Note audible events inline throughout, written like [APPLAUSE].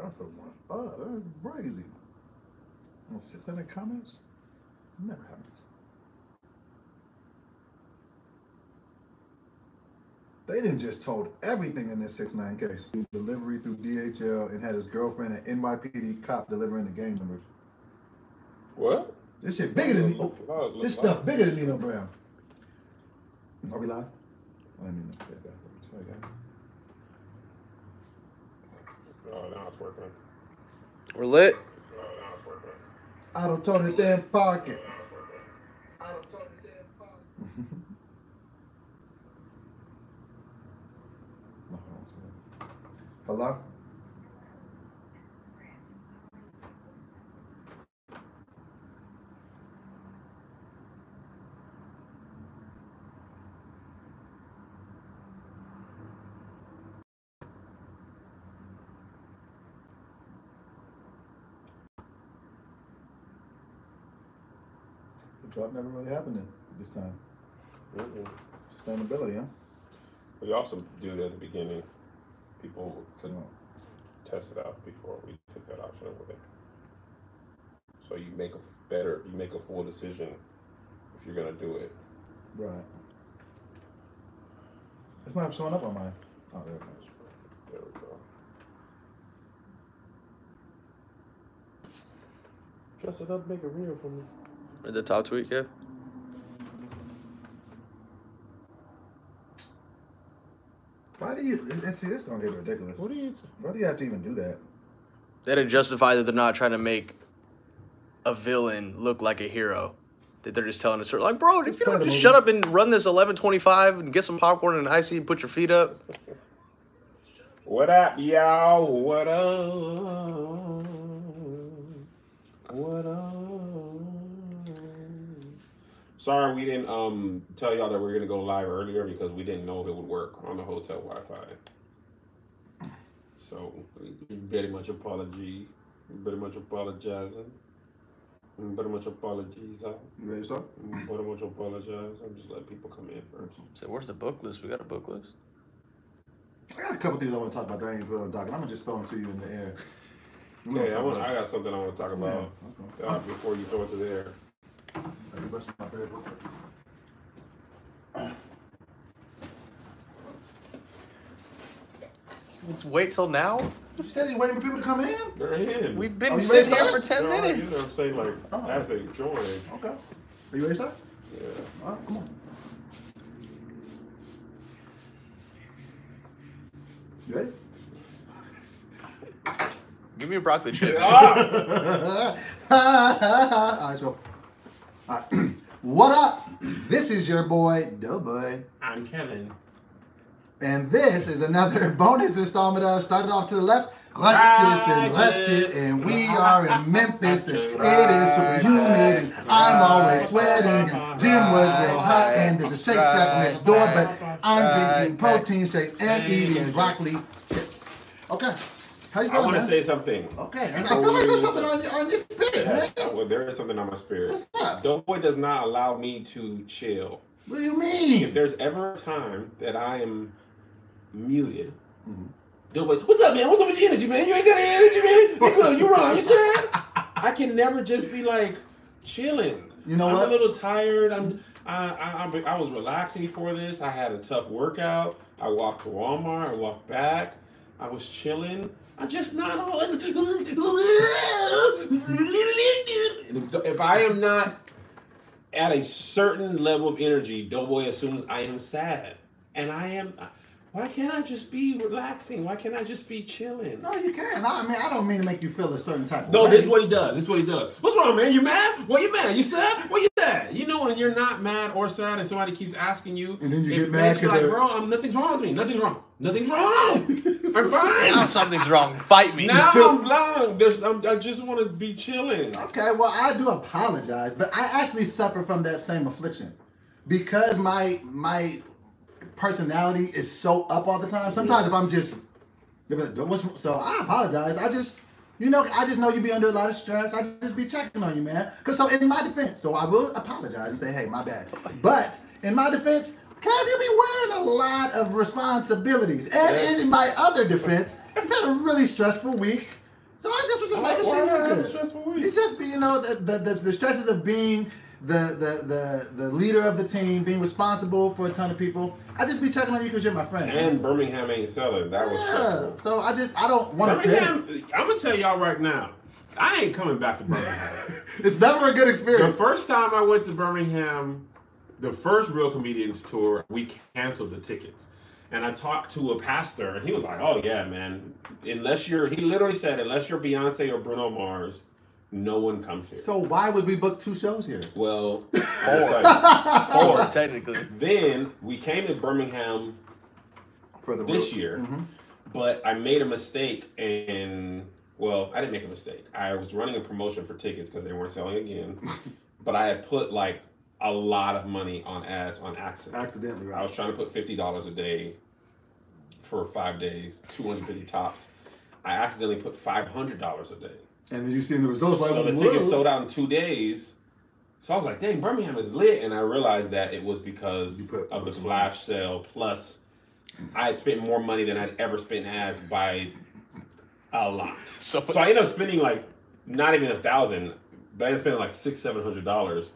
I don't feel one. Oh, that's crazy. Well, 600 comments? Never happens. They didn't just told everything in this 6 9 case. Delivery through DHL and had his girlfriend an NYPD cop delivering the gang members. What? This shit bigger than me. Oh, this stuff bigger than Nino Brown. Are we live? I didn't mean to say that. Sorry, guys. Oh, now it's working. We're lit. Oh, now it's working. [LAUGHS] I don't turn it damn pocket. I don't turn it damn pocket. No, hold on a second. Hello? The never really happened then, this time. Mm-mm. Sustainability, huh? We also do it at the beginning. People could No. test it out before we took that option away. So you make a better, you make a full decision if you're gonna do it. Right. It's not showing up on mine. Oh, there it is. There we go. Dress it up, make it real for me. At the top tweet, yeah. Why do you? and See, this gonna get ridiculous. What do you? Why do you have to even do that? They to justify that they're not trying to make a villain look like a hero. That they're just telling a story. Like, bro, if you play don't just shut up and run this 1125 and get some popcorn and icy and put your feet up. What up, y'all? What up? What up? Sorry, we didn't um tell y'all that we are gonna go live earlier because we didn't know if it would work on the hotel Wi-Fi. So we we very much apology, very much apologizing, very much apologies. You ready to start? Very much apologize. I'm just letting people come in first. So where's the book list? We got a book list. I got a couple things I want to talk about that I ain't put on the docket. I'm gonna just throw them to you in the air. We Okay, I want. about- I got something I want to talk about Yeah, uh, before you throw it to the air. Okay. Are you busting my bed real quick? Let's wait till now. You said you waiting for people to come in? They're in. We've been you sitting here for 10 They're already in minutes. I'm saying like Oh. as they join. Okay. Are you ready to start? Yeah. All right, come on. You ready? Give me a broccoli chip. [LAUGHS] Ah! [LAUGHS] All right, so. All Uh, right. [CLEARS THROAT] what up? This is your boy, DoBoy. I'm Kevin. And this is another [LAUGHS] bonus installment of Started Off to the Left, Righteous and Left It. And we are in [LAUGHS] Memphis, and it is super humid, and I'm always sweating. And Jim was real hot, and there's a shake shack next door, but I'm drinking protein shakes and eating broccoli chips. Okay. How you I want to say something. Okay, I feel like there's something on your, on your spirit, man. Well, there is something on my spirit. What's up? DoBoy does not allow me to chill. What do you mean? If there's ever a time that I am muted, Mhm. DoBoy, what's up, man? What's up with your energy, man? You ain't got any energy, man. You good? You [LAUGHS] wrong? You sad? I can never just be like chilling. You know what? I'm a little tired. I'm. I, I, I, I was relaxing for this. I had a tough workout. I walked to Walmart. I walked back. I was chilling. I'm just not all. In, and if, if I am not at a certain level of energy, DoBoy assumes I am sad, and I am. Uh, why can't I just be relaxing? Why can't I just be chilling? No, you can. I mean, I don't mean to make you feel a certain type of No, way. this is what he does. This is what he does. What's wrong, man? You mad? What you mad? You sad? What you sad? You know when you're not mad or sad, and somebody keeps asking you, And then you it get mad makes you 'cause like, bro, I'm, nothing's wrong with me. Nothing's wrong. Nothing's wrong. [LAUGHS] I'm fine. Now something's wrong. Fight me. now [LAUGHS] I'm blind. There's, I'm, I just want to be chilling. Okay, well, I do apologize, but I actually suffer from that same affliction because my my personality is so up all the time. Sometimes if I'm just, they'll be like, "What's-" so I apologize. I just, you know, I just know you be under a lot of stress. I just be checking on you, man. Cause so in my defense, so I will apologize and say, hey, my bad. But in my defense. Kev, you be wearing a lot of responsibilities. And in my other defense, you've had a really stressful week So I just was just making sure you're a good. week? just be, you know, the, the, the, the stresses of being the, the, the, the leader of the team, being responsible for a ton of people. I just be checking on you because you're my friend. And Birmingham ain't selling. That was yeah. stressful. So I just, I don't want to Birmingham, I'm gonna tell y'all right now, I ain't coming back to Birmingham. [LAUGHS] It's never a good experience. the first time I went to Birmingham, the first Real Comedians tour, we canceled the tickets. And I talked to a pastor, and he was like, "Oh yeah, man. Unless you're," he literally said, "Unless you're Beyonce or Bruno Mars, no one comes here." So why would we book two shows here? well, [LAUGHS] I'll. Four, technically. then we came to Birmingham For the this road. year, Mhm. but I made a mistake and well, I didn't make a mistake. I was running a promotion for tickets because they weren't selling again, [LAUGHS] but I had put like a lot of money on ads on accident. Accidentally, right? I was trying to put fifty dollars a day for five days, two hundred fifty tops. I accidentally put five hundred dollars a day. And then you seen the results. Like, So the whoa. tickets sold out in two days. So I was like, dang, Birmingham is lit. And I realized that it was because put of the too much. flash sale. Plus, I had spent more money than I'd ever spent in ads by a lot. So, So I ended up spending like not even a thousand, but I ended up spending like six, seven hundred dollars.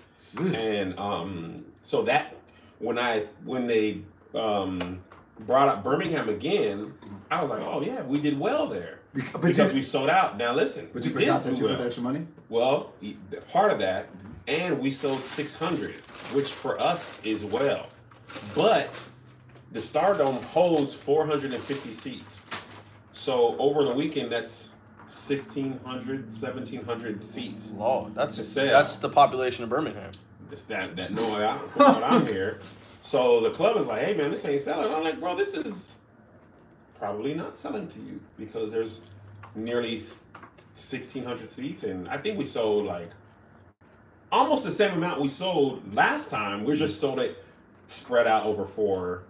And um, so that when I when they um, brought up Birmingham again, I was like, oh yeah, we did well there Bec- but because you, we sold out. Now listen, but we you did forgot that you well. put extra money. Well, part of that, mm-hmm. and we sold 600, which for us is well. But the Stardome holds 450 seats. So over the weekend, that's 1,600, 1,700 seats. Law. That's To sell. that's the population of Birmingham. That's that, that know I, from what I'm here. [LAUGHS] So the club is like, hey man, this ain't selling. I'm like, bro, this is probably not selling to you because there's nearly 1,600 seats, and I think we sold like almost the same amount we sold last time. We just sold it spread out over four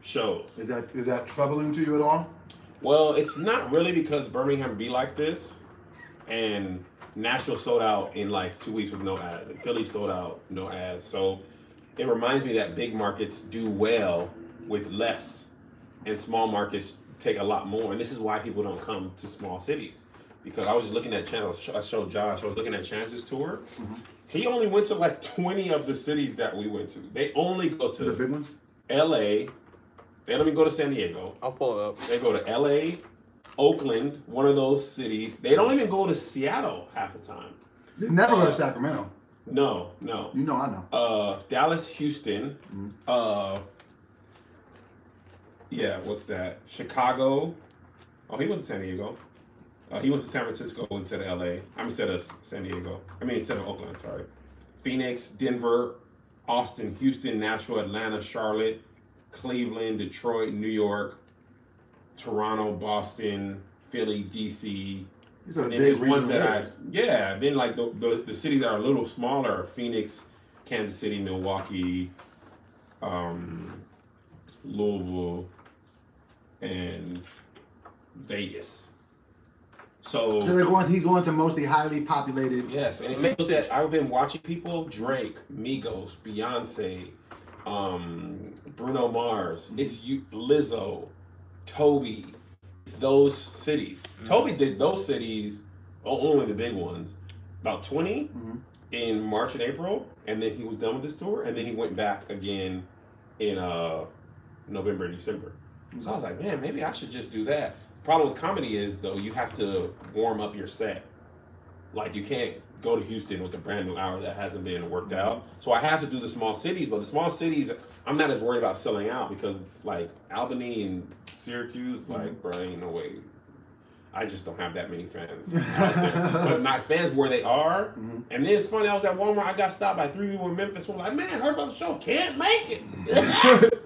shows. Is that is that troubling to you at all? Well, it's not really because Birmingham be like this, and Nashville sold out in like two weeks with no ads, and Philly sold out no ads. So it reminds me that big markets do well with less, and small markets take a lot more. And this is why people don't come to small cities. Because I was just looking at channels. I showed Josh, I was looking at Chance's tour. He only went to like 20 of the cities that we went to. They only go to The big ones. LA. They don't even go to San Diego. I'll pull it up. They go to LA, Oakland, one of those cities. They don't even go to Seattle half the time. They never go to Sacramento. No, no. You know, I know. Uh, Dallas, Houston. Uh, yeah, what's that? Chicago. Oh, he went to San Diego. Uh, he went to San Francisco instead of LA. I'm instead of San Diego. I mean, instead of Oakland. Sorry. Phoenix, Denver, Austin, Houston, Nashville, Atlanta, Charlotte, Cleveland, Detroit, New York, Toronto, Boston, Philly, DC, These are big ones that I, yeah. Then like the, the the cities that are a little smaller: Phoenix, Kansas City, Milwaukee, um, Louisville, and Vegas. So So they're going. He's going to mostly highly populated. Yes, and if you look at, I've been watching people: Drake, Migos, Beyonce, um, Bruno Mars. It's you, Lizzo, Toby. It's those cities. Toby did those cities, only the big ones, about 20 Mhm. in March and April, and then he was done with this tour, and then he went back again in uh, November and December. So I was like, man, maybe I should just do that. The problem with comedy is though you have to warm up your set. Like you can't go to Houston with a brand new hour that hasn't been worked out. So I have to do the small cities, but the small cities I'm not as worried about selling out because it's like Albany and Syracuse, mm-hmm. like bro, ain't no way. I just don't have that many fans [LAUGHS] but my fans where they are. Mm-hmm. And then it's funny, I was at Walmart, I got stopped by three people in Memphis who were like, man, heard about the show, can't make it. [LAUGHS]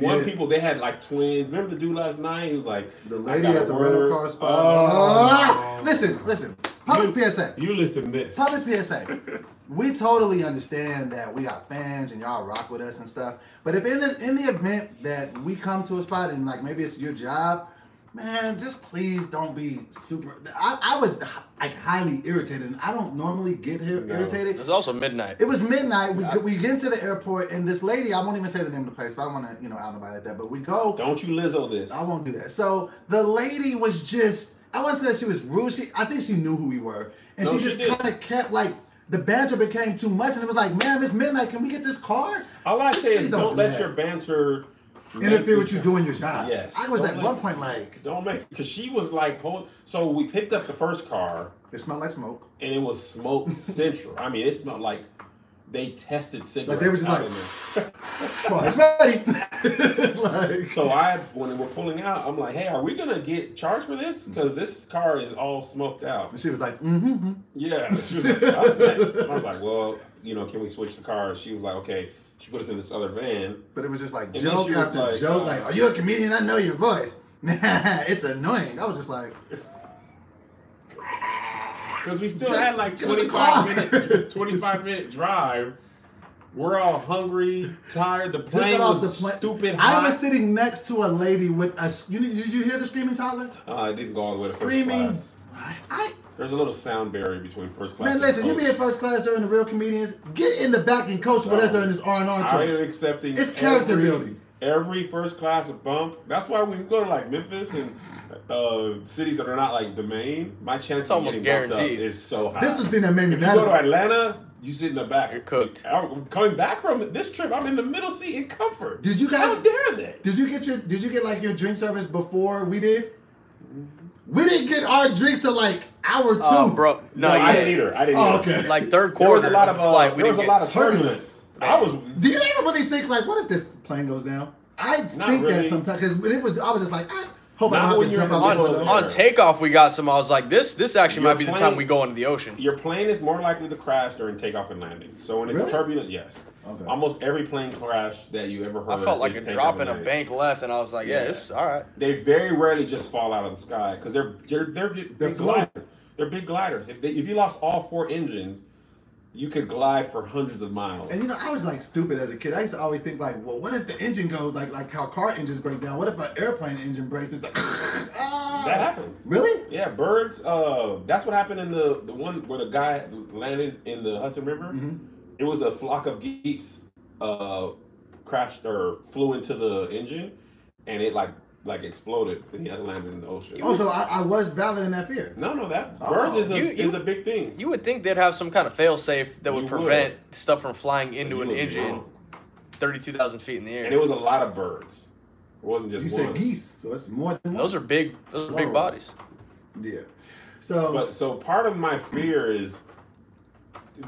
One Yeah. people they had like twins. Remember the dude last night? He was like The lady at the rental car spot. Oh. Ah! listen, listen. Public PSA. You listen this. Public PSA. [LAUGHS] We totally understand that we got fans and y'all rock with us and stuff. But if in the in the event that we come to a spot and like maybe it's your job, man, just please don't be super. I, I was like highly irritated. And I don't normally get here irritated. It was also midnight. It was midnight. We, we get into the airport and this lady, I won't even say the name of the place. I don't want to, you know, out nobody like that. But we go. Don't you Lizzo this. I won't do that. So the lady was just I wasn't saying she was rude. She, I think she knew who we were, and No, she she just kind of kept like the banter became too much, and it was like, man, it's midnight. Can we get this car? All I Just say please is don't do let that. your banter interfere with you doing your job. Yes. I was Don't at let- one point like, Don't make because she was like. So we picked up the first car it smelled like smoke. and it was smoke [LAUGHS] central. I mean, it smelled like they tested cigarettes. Like they were just like, in there. come on, it's ready. [LAUGHS] like, So I, when we're pulling out, I'm like, hey, are we gonna get charged for this? Because this car is all smoked out. and she was like, mm-hmm. Yeah. She was like, "Oh, nice." I was like, well, you know, can we switch the car? She was like, okay. She put us in this other van. But it was just like And joke after like, joke. uh, like, are you a comedian? I know your voice. [LAUGHS] it's annoying. I was just like, [LAUGHS] Because we still Just had like get in the 25 minute, [LAUGHS] 25 minute drive. We're all hungry, tired. The just plane was the plane. stupid I was sitting next to a lady with a. You, did you hear the screaming toddler? Uh, I didn't go all the way to first Screaming. class. I, There's a little sound barrier between first class. man, and listen, you coach. be in first class during the real comedians. Get in the back and coach with us during this R and R I am accepting. It's character every, building. Every first class bump. That's why when we go to like Memphis and uh, cities that are not like the main, my chance It's of almost getting bumped up is so high. This was the thing that made me If you go to. Atlanta, you sit in the back. You're cooked. I'm coming back from this trip. I'm in the middle seat in comfort. Did you guys? How dare they? Did you get your? Did you get like your drink service before we did? We didn't get our drinks till like hour two. Oh, bro, no, I didn't either. I didn't. Oh, either. okay. Like third quarter. There quarter was a lot of the uh, flight. We there was a lot of turbulence. I was. Do you ever really think like, what if this plane goes down? I Not think that sometimes because it was. I was just like, I hope Not when you're jump in out the on, the middle window. of on takeoff, we got some. I was like, this this actually Your might be the time we go into the ocean. Your plane is more likely to crash during takeoff and landing. So when it's Really? turbulent, yes. Okay. Almost every plane crash that you ever heard. I felt like a drop in a bank left, and I was like, yeah, Yeah. this all right. They very rarely just fall out of the sky because they're they're they're big, They're big gliders. They're big gliders. If they, if you lost all four engines, you could glide for hundreds of miles. And you know, I was like stupid as a kid. I used to always think like, well, what if the engine goes like like how car engines break down? What if an airplane engine breaks? It's like, [LAUGHS] ah. That happens. Really? Yeah, birds. Uh, that's what happened in the the one where the guy landed in the Hudson River. Mhm. It was a flock of geese uh, crashed or flew into the engine, and it like like exploded. Then he had to land in the ocean. Oh, so I, I was valid in that fear. no, no, that Oh. birds is a You- you- is a big thing. You would think they'd have some kind of fail safe that would You prevent stuff from flying into an engine thirty-two thousand feet in the air. and it was a lot of birds. It wasn't just You one. said geese, so it's more than those are big. Those are big bodies. yeah. So But so part of my fear is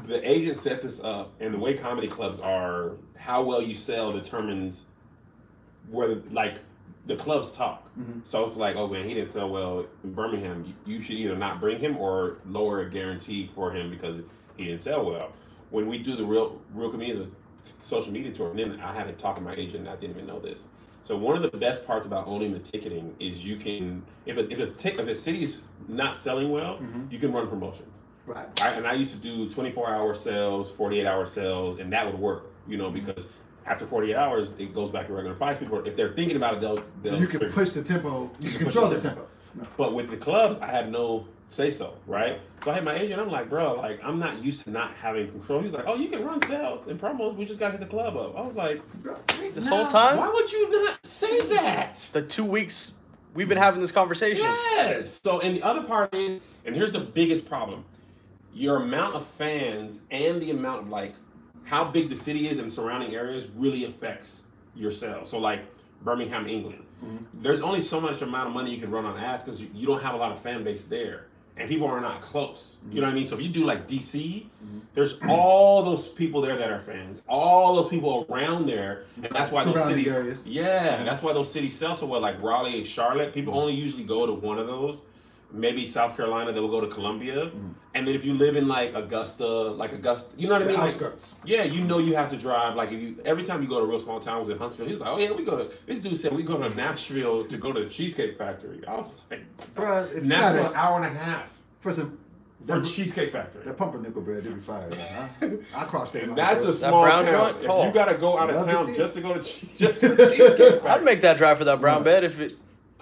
the agent set this up, and the way comedy clubs are, how well you sell determines whether like the clubs talk. Mhm. So it's like, oh man, he didn't sell well in Birmingham. You, you should either not bring him or lower a guarantee for him because he didn't sell well. When we do the real real comedians social media tour, and then I had to talk to my agent. and I didn't even know this. So one of the best parts about owning the ticketing is you can, if a, if a, tic, if a city's not selling well, Mhm. you can run promotions. right. I, and I used to do 24 hour sales, 48 hour sales, and that would work, you know, because after 48 hours, it goes back to regular price. People, if they're thinking about it, they'll, So they'll you can push the tempo. You You can can control the the tempo. tempo. But with the clubs, I had no say so, right? So I had my agent. I'm like, bro, like I'm not used to not having control. He's like, oh, you can run sales and promos. We just gotta hit the club up. I was like, This whole time? why would you not say that? The two weeks we've been having this conversation. Yes. So, and the other part is, and here's the biggest problem: your amount of fans and the amount of like how big the city is and surrounding areas really affects your sales. So, like Birmingham, England, there's only so much amount of money you can run on ads because you, don't have a lot of fan base there. And people are not close. You know what I mean? So if you do like DC, there's all those people there that are fans, all those people around there, and that's why those cities. areas. Yeah, that's why those cities sell so well. Like Raleigh and Charlotte, Mm-hmm. people only usually go to one of those. Maybe South Carolina, they will go to Columbia. Mm-hmm. And then if you live in like Augusta, like Augusta, you know what I The mean? Like, yeah, you know you have to drive. Like if you every time you go to a real small town, was in Huntsville. He's like, "Oh yeah, we go to." This dude said we go to Nashville to go to the Cheesecake Factory. I was like, Bruh, if you "Nashville, got an hour and a half for some for Cheesecake Factory." that pumpernickel bread, they be fired. Huh? [LAUGHS] I cross state And lines, that's bro. a small brown town. joint? If Oh. you gotta go out of Love to town see just to go to che- just for Cheesecake Factory, [LAUGHS] I'd make that drive for that brown bed if it.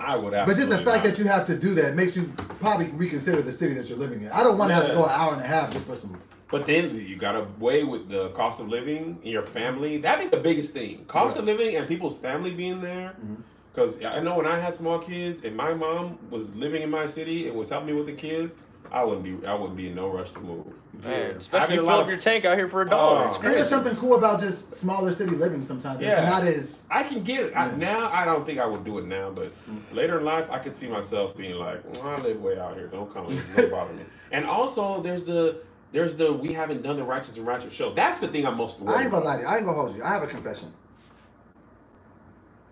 I would But just the fact not. that you have to do that makes you probably reconsider the city that you're living in. I don't want to have to go an hour and a half just for some. But then you gotta weigh with the cost of living and your family. That'd be the biggest thing. Cost of living and people's family being there. Mm-hmm. Because I know when I had small kids and my mom was living in my city and was helping me with the kids, I wouldn't be I wouldn't be in no rush to move. Man, especially mean, a fill up of- your tank out here for a dollar. Oh. It's And there's something cool about just smaller city living sometimes. It's Yeah. not as I can get it. I, Yeah. now I don't think I would do it now, but later in life I could see myself being like, well, I live way out here. Don't come, don't bother me. [LAUGHS] And also there's the there's the we haven't done the righteous and ratchet show. That's the thing I'm most worried I ain't gonna about. lie to you. I ain't gonna hold you. I have a confession.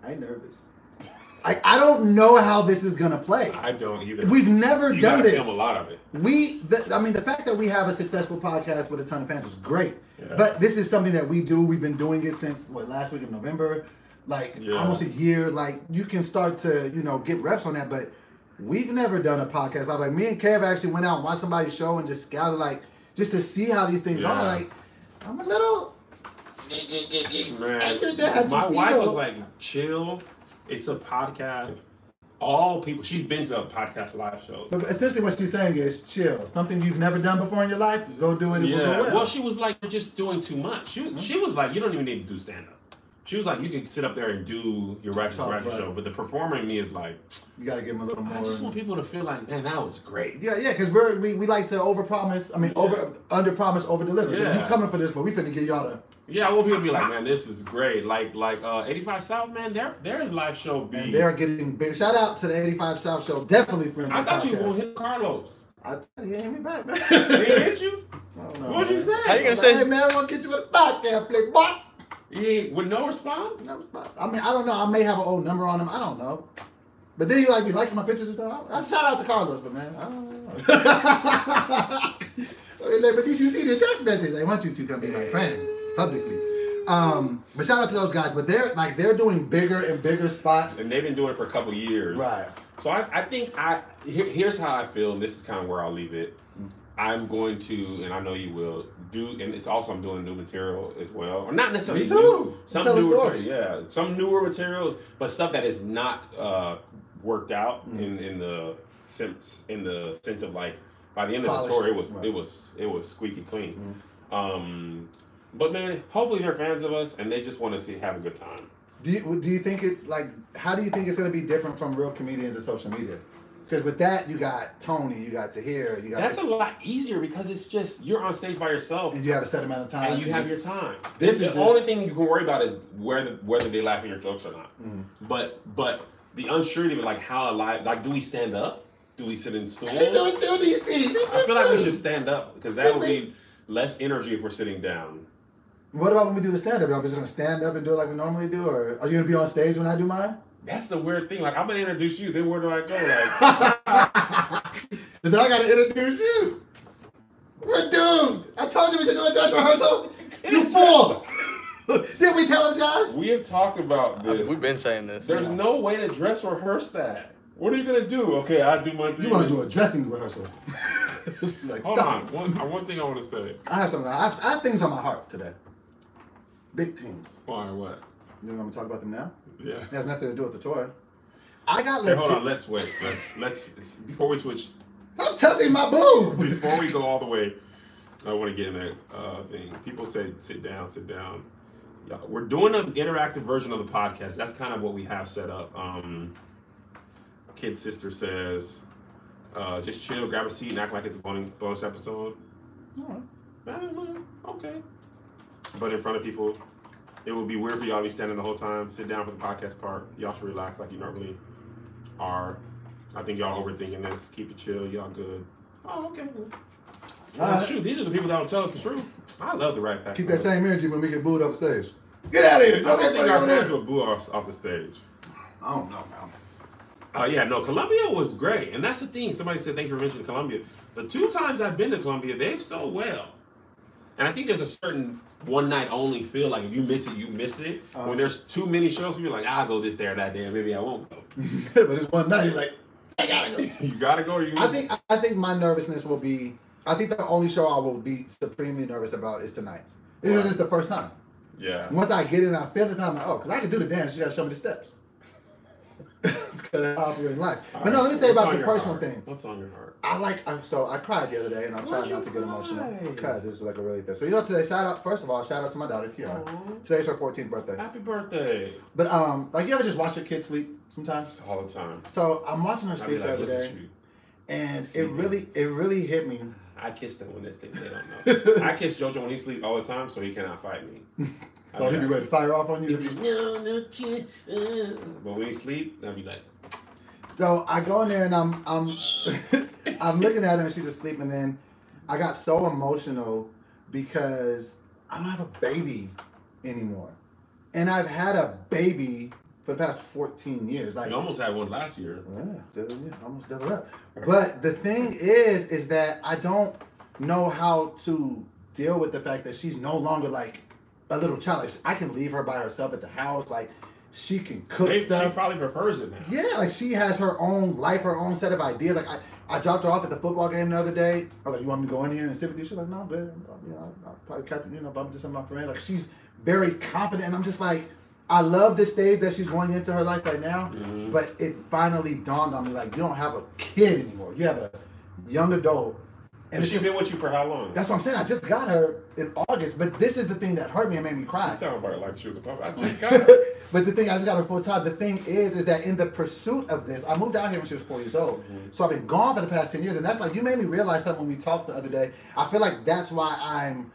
I ain't nervous. I, I don't know how this is gonna play. I don't either. We've never you done this. a lot of it. We, the, I mean, the fact that we have a successful podcast with a ton of fans is great. Yeah. But this is something that we do. We've been doing it since what last week of November, like Yeah. almost a year. Like you can start to you know get reps on that. But we've never done a podcast. I like me and Kev actually went out and watched somebody's show and just scouted like just to see how these things Yeah. are. Like I'm a little. Man, I do that. my wife was like, "Chill, it's a podcast." All people, she's been to a podcast live shows. But essentially, what she's saying is chill. Something you've never done before in your life, go do it. It Yeah. go well. Well, she was like, "You're just doing too much." She she was like, "You don't even need to do stand up." She was like, "You can sit up there and do your righteous talk righteous show," but the performer in me is like, you gotta give them a little more. "I just want people to feel like, man, that was great." Yeah, yeah, because we're we, we like to overpromise. I mean, over under promise, over deliver. Yeah. You coming for this, but we finna give y'all the Yeah, I want people to be like, "Man, this is great." Like like uh, 85 South, man, their their live show be. and they're getting big. Shout out to the 85 South Show. Definitely friends. I of thought you podcast. were gonna hit Carlos. I he ain't hit me back, man. He hit you? Know, What'd you man. say? How you gonna I'm say- like, Hey man, I'm gonna get you in the podcast, play boy. He ain't with no response. No response. I mean, I don't know. I may have an old number on him. I don't know. But then he like be liking my pictures and stuff. I, I shout out to Carlos, but man, I don't know. [LAUGHS] I mean, like, but did you see the text message? I want you to come be my friend publicly. Um, but shout out to those guys. But they're like they're doing bigger and bigger spots. And they've been doing it for a couple years. Right. So I, I think I here, here's how I feel, and this is kind of where I'll leave it. Mm. I'm going to, and I know you will do, and it's also I'm doing new material as well, or not necessarily Me new, too. some Tell newer, stories. yeah, some newer material, but stuff that is not uh, worked out Mm. in in the sense in the sense of like by the end of the tour it was Right. it was it was squeaky clean. Mm. Um, but man, hopefully they're fans of us and they just want to see have a good time. Do you, do you think it's like how do you think it's gonna be different from real comedians and social media? Because with that you got Tony, you got Tahir, you got That's a lot easier because it's just you're on stage by yourself. and you have a set amount of time. and you have your time. This the is the just- only thing you can worry about is whether whether they laugh at your jokes or not. Mm. But but the unsurety of like how alive, like do we stand up? Do we sit in stools? They do, do these things. I feel like we should stand up because that would be less energy if we're sitting down. What about when we do the stand up? Are we just gonna stand up and do it like we normally do, or are you gonna be on stage when I do mine? That's the weird thing. Like I'm gonna introduce you, then where do I go? Like [LAUGHS] then I gotta introduce you. We're doomed. I told you we should do a dress rehearsal. You fool. [LAUGHS] Did we tell him, Josh? we have talked about this. We've been saying this. There's no way to dress rehearse that. What are you gonna do? Okay, I do my thing. You want to do a dressing rehearsal? [LAUGHS] like, Hold stop. on. One, one thing I want to say. I have something. I have, I have things on my heart today. Big teams. Why? What? You want me to talk about them now? Yeah. It has nothing to do with the toy. I got Hey, hold on. Let's wait. Let's let's before we switch. I'm touching my boob. Before we go all the way, I want to get in that uh, thing. People say sit down, sit down. Yeah, we're doing an interactive version of the podcast. That's kind of what we have set up. Um, kid sister says, uh, just chill, grab a seat, and act like it's a bonus, bonus episode. Alright. Eh, okay. But in front of people, it would be weird for y'all to be standing the whole time. Sit down for the podcast part. Y'all should relax like you normally are. I think y'all overthinking this. Keep it chill. Y'all good. Oh, okay. Well, Alright. shoot, these are the people that don't tell us the truth. I love the Rat Pack. Keep that same energy when we get booed off the stage. Get out of here. I Don't don't get think funny our fans will boo us off the stage. I don't know, man. Uh, yeah, no, Columbia was great. And that's the thing. Somebody said, thank you for mentioning Columbia. The two times I've been to Columbia, they've sold well. And I think there's a certain one night only feel like if you miss it, you miss it. Uh-huh. when there's too many shows, you're like, I'll go this day or that day, maybe I won't go. [LAUGHS] but it's one night. He's like, I gotta go. [LAUGHS] you gotta go or you I think I think my nervousness will be. I think the only show I will be supremely nervous about is tonight's because it's the first time. Yeah. Once I get in, I feel it. I'm like, oh, because I can do the dance. You gotta show me the steps. I operate in life. All But no, let me tell you what's about the personal heart? thing. What's on your heart? I like I, so I cried the other day, and I'm trying not to get emotional because this is like a really thing. So you know, today shout out first of all, shout out to my daughter Kiara. Aw. Today's her 14th birthday. Happy birthday. But um, like you ever just watch your kids sleep sometimes? All the time. So I'm watching her sleep the like, other day, and it Sleeping. really it really hit me. [SIGHS] I kiss them when they sleep. They don't know. [LAUGHS] I kiss JoJo when he sleep all the time, so he cannot fight me. [LAUGHS] Oh, he'd be ready to fire off on He'd you. be, no, no, kid. uh." But when he sleep, I'll be like, So I go in there and I'm I'm [LAUGHS] I'm looking at her and she's asleep and then I got so emotional because I don't have a baby anymore. And I've had a baby for the past 14 years. Like you almost had one last year. yeah, yeah, almost double up. But the thing is, is that I don't know how to deal with the fact that she's no longer like a little child. Like, I can leave her by herself at the house. Like she can cook Maybe she stuff. probably prefers it now. Yeah, like she has her own life, her own set of ideas. Like I, I dropped her off at the football game the other day. I was like, "You want me to go in here and sit with you?" She's like, "No, good. You know, I'll probably catch you know bump into some of my friends." Like she's very confident, and I'm just like, I love the stage that she's going into her life right now. Mhm. But it finally dawned on me, like, you don't have a kid anymore. You have a young adult, and she's been with you for how long? that's what I'm saying. I just got her in August, but this is the thing that hurt me and made me cry. I'm talking about it like she was a puppy. I just [LAUGHS] got her. but the thing I just got her full time. The thing is, is that in the pursuit of this, I moved out here when she was four years old. Mhm. So I've been gone for the past ten years, and that's like you made me realize something when we talked the other day. I feel like that's why I'm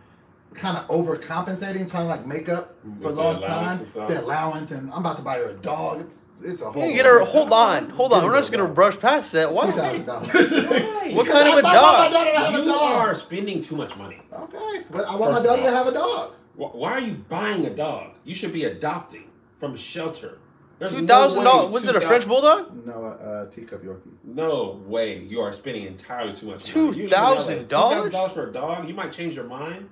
kind of overcompensating, trying to like make up for With lost allowance time, the allowance, and I'm about to buy her a dog. It's it's a whole. can get her. Hold on, hold on. We're not just gonna brush past that. Why? thousand dollars. Why? [LAUGHS] What kind of a [LAUGHS] I want dog? my daughter to have a You dog. are spending too much money. Okay, but I want First my daughter to have a dog. Why are you buying a dog? You should be adopting from a shelter. There's Two no thousand way dollars. Was it a French bulldog? No, uh, teacup Yorkie. No way. You are spending entirely too much money. You $2,000? $2,000 $2,000 for a dog? You might change your mind.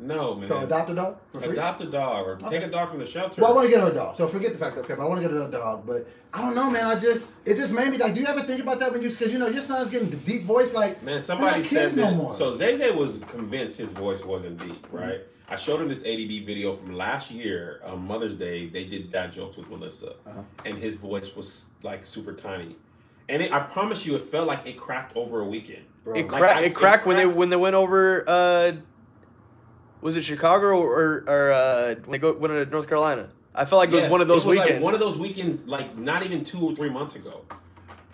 No, man. So adopt a dog for free. Adopt a dog or Okay. take a dog from the shelter. Well, I want to get her a dog. So forget the fact that okay, but I want to get her a dog. But I don't know, man. I just it just made me like. Do you ever think about that when you because you know your son's getting the deep voice like Man, somebody not said kids that. no more. So Zay Zay was convinced his voice wasn't deep, Mm-hmm. right? I showed him this ADD video from last year on Mother's Day. They did dad jokes with Melissa, Uh-huh. and his voice was like super tiny. And it, I promise you, it felt like it cracked over a weekend. bro. It, Like, I- it it cracked when they when they went over. Uh, was it Chicago or or uh, when they go went to North Carolina? I felt like it was one of those it weekends. Like one of those weekends, like not even two or three months ago,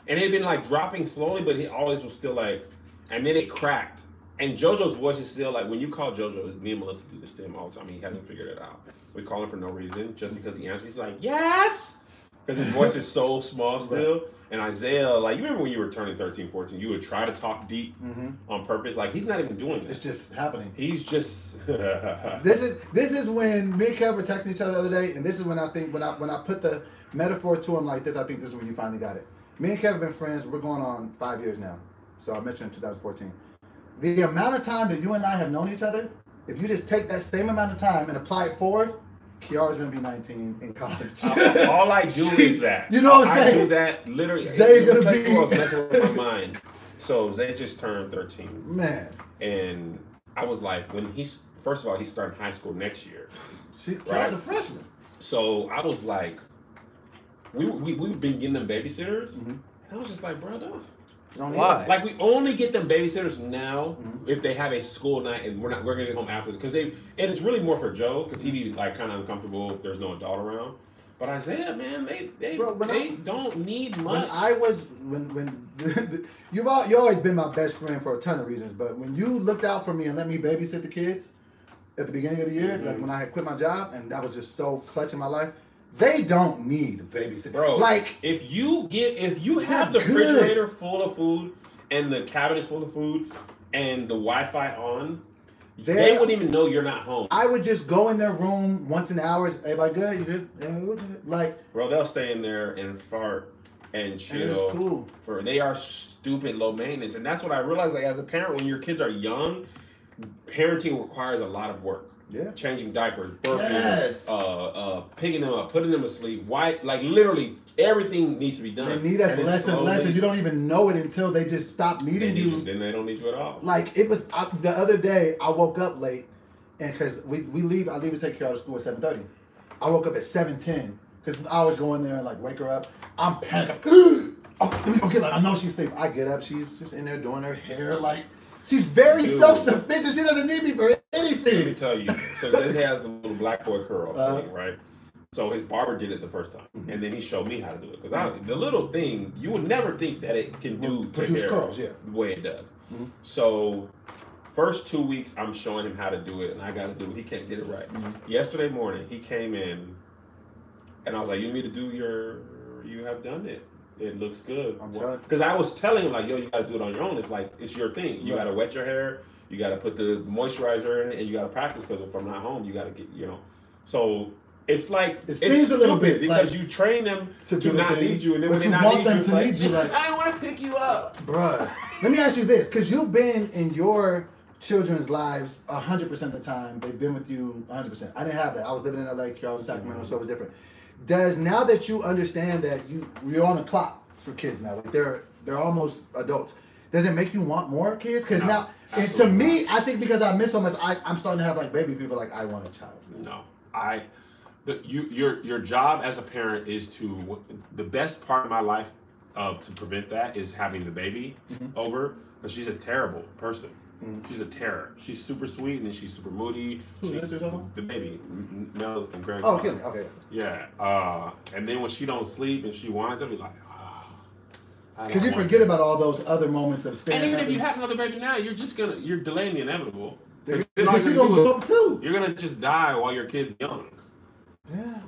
and it had been like dropping slowly, but he always was still like, and then it cracked. And JoJo's voice is still like when you call JoJo, me and Melissa do this to him all the time. He hasn't figured it out. We call him for no reason, just because he answers. He's like, yes, because his voice is so [LAUGHS] small still. And Isaiah, like you remember when you were turning 13, 14, you would try to talk deep Mhm. on purpose. Like he's not even doing this. It's just happening. He's just. [LAUGHS] This is this is when me and Kev were texting each other the other day, and this is when I think when I when I put the metaphor to him like this, I think this is when you finally got it. Me and Kev have been friends. We're going on five years now. So I met you in 2014. The amount of time that you and I have known each other, if you just take that same amount of time and apply it forward, Kiara's gonna be 19 in college. [LAUGHS] All I do is [LAUGHS] that. You know what I'm saying? I do that literally. Zay's gonna be- who I was messing with my mind. So Zay just turned 13, Man, and I was like, when he's first of all, he's starting high school next year. she, Kiara's Right. a freshman. So I was like, we we we've been getting them babysitters, Mhm. and I was just like, brother, don't need Why? like we only get them babysitters now Mhm. if they have a school night and we're not we're gonna get home after because they and it's really more for Joe because he'd be like kind of uncomfortable if there's no adult around. But Isaiah, man, they they Bro, they I- don't need When much. I was when when [LAUGHS] you've all you always been my best friend for a ton of reasons, but when you looked out for me and let me babysit the kids at the beginning of the year, Mhm. like when I had quit my job and that was just so clutch in my life, they don't need a babysitter. Bro, like if you get if you have the good. refrigerator full of food and the cabinets full of food and the Wi-Fi on, they They're- wouldn't even know you're not home. I would just go in their room once an hour. Everybody good? You good? Yeah. Like, Bro, they'll stay in there and fart and chill. cool. For they are stupid low maintenance, and that's what I realized. Like as a parent, when your kids are young, parenting requires a lot of work. Yeah. Changing diapers, burping, Yes. uh, uh, picking them up, putting them to sleep. Why? Like literally, everything needs to be done. They need us And less and less, and you don't even know it until they just stop needing need you. you. Then they don't need you at all. Like it was I, the other day. I woke up late, and because we, we leave, I leave to take care of school at seven thirty. I woke up at seven ten Because I was going there and like wake her up. I'm panicking. [GASPS] oh, let me go get her. I know she's sleeping. I get up. She's just in there doing her hair. Like she's very Dude. self-sufficient. She doesn't need me for anything. Let me tell you. So this [LAUGHS] has the little black boy curl Uh-huh. thing, right? So his barber did it the first time, Mhm. and then he showed me how to do it. Because the little thing, you would never think that it can do Produce hair curls, yeah. the way it does. Mhm. So first two weeks, I'm showing him how to do it, and I got to do it. He can't get it right. Mhm. Yesterday morning, he came in, and I was like, "You need to do your. You have done it. It looks good." I'm telling- Because I was telling him like, "Yo, you got to do it on your own. It's like it's your thing. You Right. got to wet your hair. You got to put the moisturizer in, it, and you got to practice. Because if I'm not home, you got to get you know. So it's like It stings a little bit, because like, you train them to to, not things, need you, and then but when you want need them you, to need you, like- [LAUGHS] I want to pick you up. Bruh. Let me ask you this, because you've been in your children's lives 100% of the time. They've been with you 100%. I didn't have that. I was living in LA, I was in Sacramento, so it was different. Does now that you understand that you you're on the clock for kids now, like they're they're almost adults, does it make you want more kids? Because No, now, and to me, I think because I miss so much, I, I'm starting to have like baby people. Like I want a child. No, I. The, you your your job as a parent is to the best part of my life of to prevent that is having the baby Mhm. over. But she's a terrible person. Mhm. She's a terror. She's super sweet and then she's super moody. Who's She- this? The baby, Mel and Greg. Oh, okay, okay. Yeah. Uh, and then when she don't sleep and she whines, I'll be like, ah. Because don't you forget that." about all those other moments of staying. And even if you have another baby now, you're just gonna you're delaying the inevitable. They're- 'Cause then all because you're she gonna gonna do up too. You're gonna just die while your kid's young. Yeah.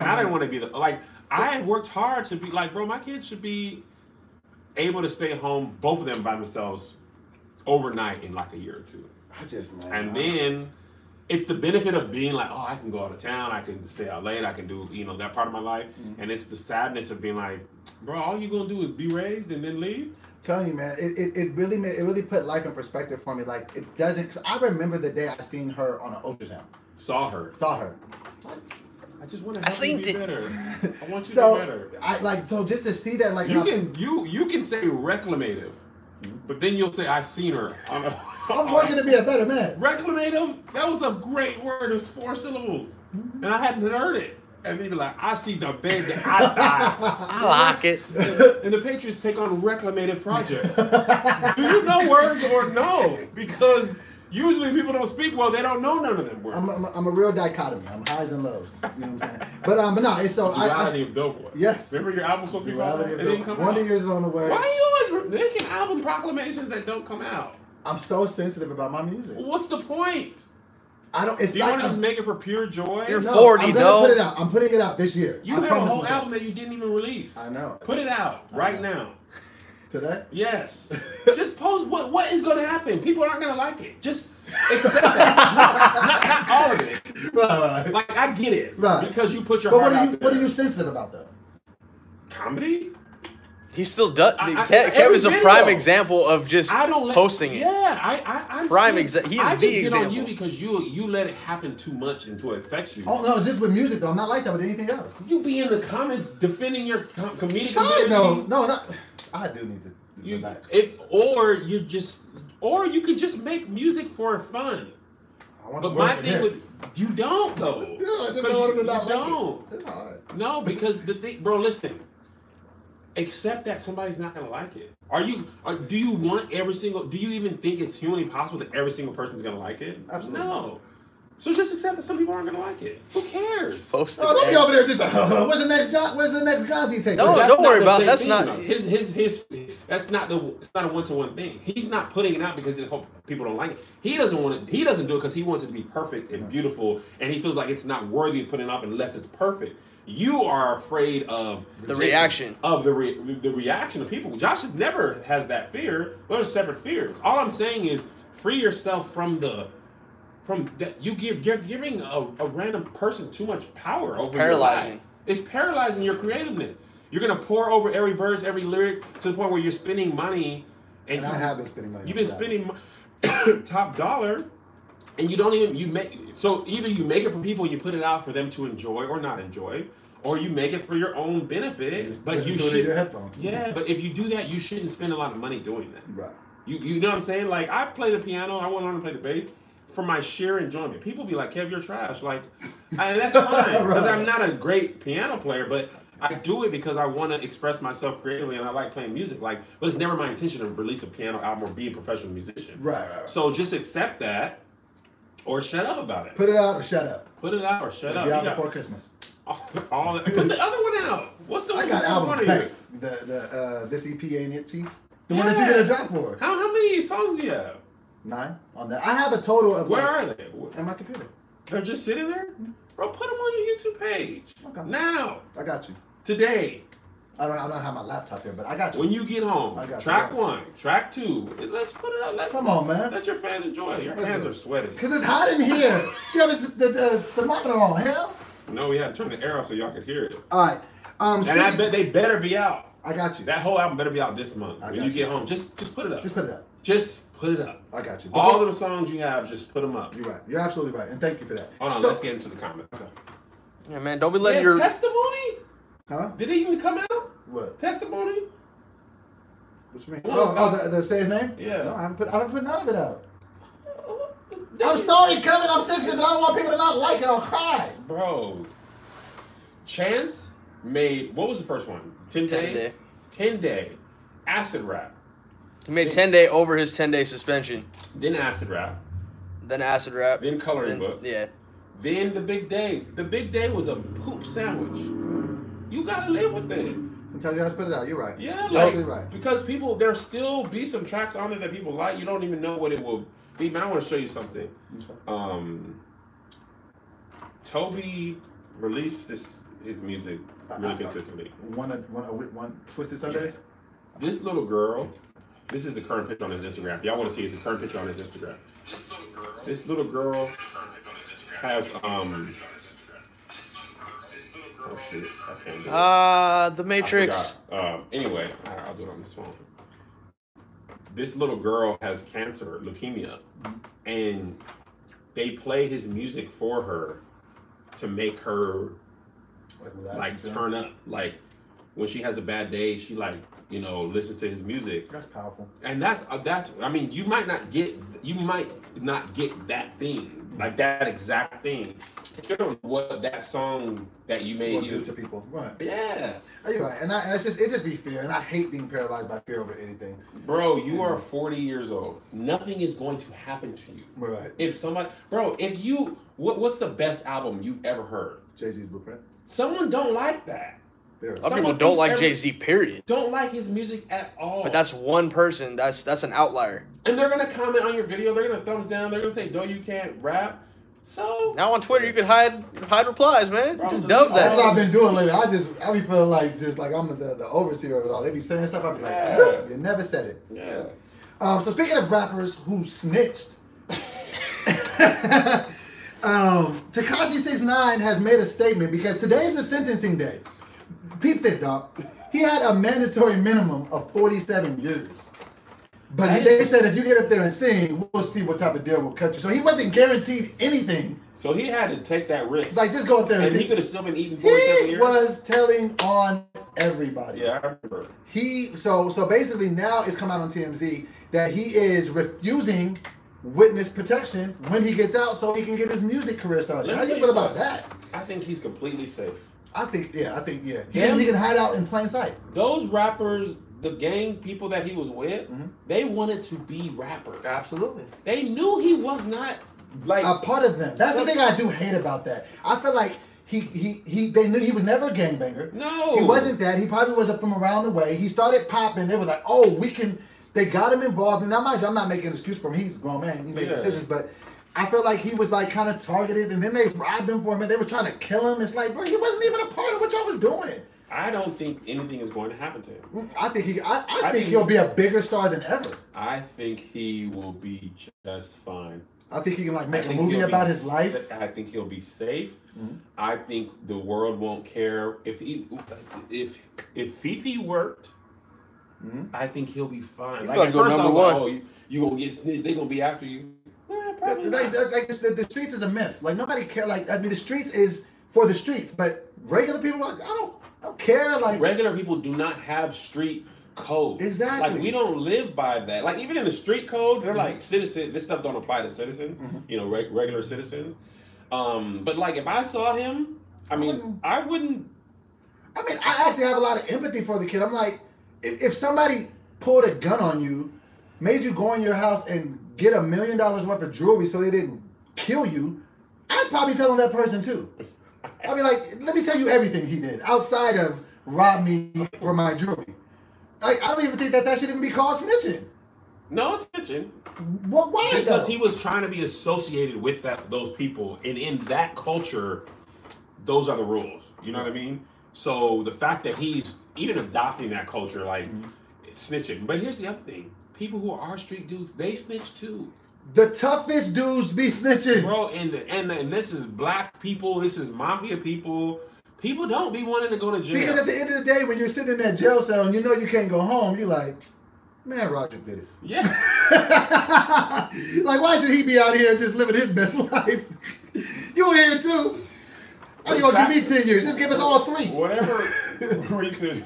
And I didn't want to be the like I had worked hard to be like, bro, my kids should be able to stay home, both of them by themselves, overnight in like a year or two. I just man. And I- then it's the benefit of being like, oh, I can go out of town, I can stay out late, I can do, you know, that part of my life. Mhm. And it's the sadness of being like, bro, all you gonna do is be raised and then leave. telling you, man, it, it, it really made, it really put life in perspective for me. Like it doesn't. Cause I remember the day I seen her on an ultrasound, Saw her. saw her. I just want to I you seen be it. better. I want you to be So better. I like so just to see that like You and I- can you you can say reclamative, but then you'll say I've seen her. [LAUGHS] I'm working to be a better man. Reclamative? That was a great word. It was four syllables. Mm-hmm. And I hadn't heard it. And they'd be like, I see the bed that I [LAUGHS] die. I like it. and the Patriots take on reclamative projects. Do you know words or no? Because usually people don't speak well, they don't know none of them words. I'm, I'm, I'm a real dichotomy. I'm highs and lows. You know what I'm saying? But um, but no, it's so I, Duality I of DoBoy. Yes. Remember your album supposed to be called duality It of didn't come Wonder out. Years is on the way. Why are you always making album proclamations that don't come out? I'm so sensitive about my music. What's the point? I don't. It's Do you like want to just I'm, make it for pure joy? You're no, 40, I'm gonna though. put it out. I'm putting it out this year. You I have a whole myself. album that you didn't even release. I know. Put it out I right know. now. Today. Yes. [LAUGHS] Just post what what is going to happen. People aren't going to like it. Just accept that. No, not, not all of it. Right. Like I get it Right. because you put your But heart what are you there. what are you sensitive about though? Comedy? He still does. I- I- Kev, Kev is a video. prime example of just I don't let, posting it. Yeah, I I I'm Prime example. exa- he is I just the get on you because you you let it happen too much until it affects you. Oh no, just with music though. I'm not like that with anything else. You be in the comments defending your com- comedic Side ability. note, no, not. I do need to You, relax. if or you just or you could just make music for fun. I want But my thing with you don't though. [LAUGHS] Dude, I just 'Cause don't you- them to not you like don't. It's hard. No, [LAUGHS] because the thing, bro. Listen, accept that somebody's not gonna like it. Are you? Are, do you want every single? Do you even think it's humanly possible that every single person's gonna like it? Absolutely No. So just accept that some people aren't gonna like it. Who cares? Post it. No, don't be over there just. like, [LAUGHS] where's the next job? Where's the next Gazi take? No, That's don't worry about- same that's thing, not- though. his his his. That's not the. It's not a one to one thing. He's not putting it out because he hope people don't like it. He doesn't want it. He doesn't do it because he wants it to be perfect and beautiful, and he feels like it's not worthy of putting it up unless it's perfect. You are afraid of The reaction. of the re, the reaction of people. Josh never has that fear. Those are separate fears. All I'm saying is free yourself from the. From that, you give you're giving a, a random person too much power over your life. paralyzing. It's paralyzing your creativeness. You're gonna pour over every verse, every lyric to the point where you're spending money, and, And I have been spending money. you've been spending mo- [COUGHS] top dollar, and you don't even you make. So either you make it for people and you put it out for them to enjoy or not enjoy, or you make it for your own benefit. Just but listen you it in should. your headphones. Yeah, but if you do that, you shouldn't spend a lot of money doing that. Right. You you know what I'm saying? Like I play the piano, I want to learn to play the bass. For my sheer enjoyment. People be like, "Kev, you're trash." Like, [LAUGHS] and that's fine because I'm not a great piano player, but I do it because I want to express myself creatively and I like playing music. Like, but it's never my intention to release a piano album or be a professional musician. Right, right, right. So just accept that, or shut up about it. Put it out or shut up. Put it out or shut up. Be out got- before Christmas. all, all put the other one out. What's the I one got albums one of packed. The the uh, this EP ain't it, Chief. The one that you're gonna drop for How how many songs do you have? Nine on that. I have a total of Where like, are they? In my computer. They're just sitting there? Bro, put them on your YouTube page. Okay. Now, I got you. today, I don't I don't have my laptop here, but I got you. when you get home, I got you. track one, track two. Let's put it out. Let, Come on, man. Let your fans enjoy it. Your Let's hands are sweating. Cause it's hot in here. [LAUGHS] You got the the, the, the monitor on, hell. No, we had to turn the air off so y'all could hear it. All right. Um, And I bet they better be out. I got you. That whole album better be out this month. I when you you. get home, just just put it up. Just put it up. Just put it up. I got you. All of the songs you have, just put them up. You're right. You're absolutely right, and thank you for that. Hold on, So- let's get into the comments. Yeah, man, don't be letting Yeah, your testimony? Huh? Did it even come out? What? Testimony? What you mean? Oh, oh, the, the say his name? Yeah. No, I haven't put I haven't put none of it out. I'm sorry, Kevin. I'm sensitive, and I don't want people to not like it. I'll cry. Bro. Chance made what was the first one? 10 day? 10 day. 10 day. Acid rap. He made 10 day over his 10 day suspension. Then acid rap. Then acid rap. Then coloring Then- book. Yeah. Then the big day. The big day was a poop sandwich. You gotta live with it. Sometimes you have to put it out. You're right. Yeah, You're like absolutely right. because people there still be some tracks on it that people like. You don't even know what it will be. Man, I want to show you something. Um, Toby released this his music really Uh, uh, consistently. One, a- one, a wi- one twisted Sunday. This little girl, this is the current picture on his Instagram. If y'all want to see, it's the current picture on his Instagram. This little girl has um. Oh shit! I can't do it. Ah, the Matrix. forgot. Um, anyway, I- I'll do it on this phone. This little girl has cancer, leukemia, and they play his music for her to make her relax like turn up. Like when she has a bad day, she like you know listen to his music, That's powerful. and that's uh, that's. I mean, you might not get you might not get that thing like that exact thing. You know what that song that you made What you. do to people? Right. Yeah. You're right, and, I, and it's just it just be fear, and I hate being paralyzed by fear over anything. Bro, you are 40 years old. Nothing is going to happen to you. Right. If somebody, bro, if you, what, what's the best album you've ever heard? Jay Z's blueprint. Someone don't like that. There. A lot of people don't like Jay Z, period. Don't like his music at all. But that's one person. That's that's an outlier. and they're gonna comment on your video. They're gonna thumbs down. They're gonna say, "No, you can't rap." So Now on Twitter, you can hide hide replies, man. Bro, Just delete dub all That's what. I've been doing lately. I just I be feeling like just like I'm the, the overseer of it all. They be saying stuff. I be like, Yeah. nope, you never said it. yeah, Um, so speaking of rappers who snitched, [LAUGHS] [LAUGHS] um, Tekashi Six Nine has made a statement because today is the sentencing day. Peep this, dog. He had a mandatory minimum of 47 years. But he, they said if you get up there and sing, we'll see what type of deal we'll cut you. So he wasn't guaranteed anything. so he had to take that risk, It's like just go up there and, and he could have still been eating 47 He years. He was telling on everybody. yeah, I remember. He so so basically now it's come out on TMZ that he is refusing witness protection when he gets out so he can get his music career started. Let me How you feel about that? I think he's completely safe. I think yeah, I think yeah. He, can, he can hide out in plain sight. Those rappers, the gang people that he was with, Mhm. they wanted to be rappers. Absolutely. They knew he was not like A part of them. That's the thing I do hate about that. I feel like he he he they knew he was never a gangbanger. no. He wasn't that. He probably was up from around the way. He started popping. They were like, oh, we can. They got him involved. And now, mind you, I'm not making an excuse for him. He's a grown man. He made Yeah. decisions. But I feel like he was like kind of targeted. And then they robbed him for him. And they were trying to kill him. It's like, bro, he wasn't even a part of what y'all was doing. I don't think anything is going to happen to him. Mm, I think he. I, I, I think, think- he'll be a bigger star than ever. I think he will be just fine. I think he can like make a movie about his sa- life. I think he'll be safe. Mhm. I think the world won't care if he if if Fifi worked. Mhm. I think he'll be fine. He's like about at to go first I number was like, one. oh, you, you gonna get snitched? They gonna be after you? Probably Like, not. like, the, the streets is a myth. Like nobody care. Like I mean, the streets is for the streets, but regular people, like I don't, I don't care. Like Regular people do not have street code. Exactly. Like we don't live by that. Like even in the street code, they're like citizen. This stuff don't apply to citizens. Mhm. You know, reg- regular citizens. Um, but like if I saw him, I mean, wouldn't- I wouldn't. I mean, I actually have a lot of empathy for the kid. I'm like, if, if somebody pulled a gun on you, made you go in your house and get a million dollars worth of jewelry so they didn't kill you, I'd probably tell him that person too. I'd be like, let me tell you everything he did outside of rob me for my jewelry. Like, I don't even think that that should even be called snitching. No, it's snitching What? Why? because though? he was trying to be associated with that those people, and in that culture, those are the rules. You know what I mean? So the fact that he's even adopting that culture, like Mm-hmm. it's snitching. But here's the other thing: people who are street dudes, they snitch too. the toughest dudes be snitching. bro. And the, and the, and this is black people. This is mafia people. People don't be wanting to go to jail. Because at the end of the day, when you're sitting in that jail cell and you know you can't go home, you're like, man, Roger did it. yeah, [LAUGHS] like, why should he be out here just living his best [LAUGHS] life? you here too. How you gonna give me 10 years? Just give us all three. whatever [LAUGHS] reason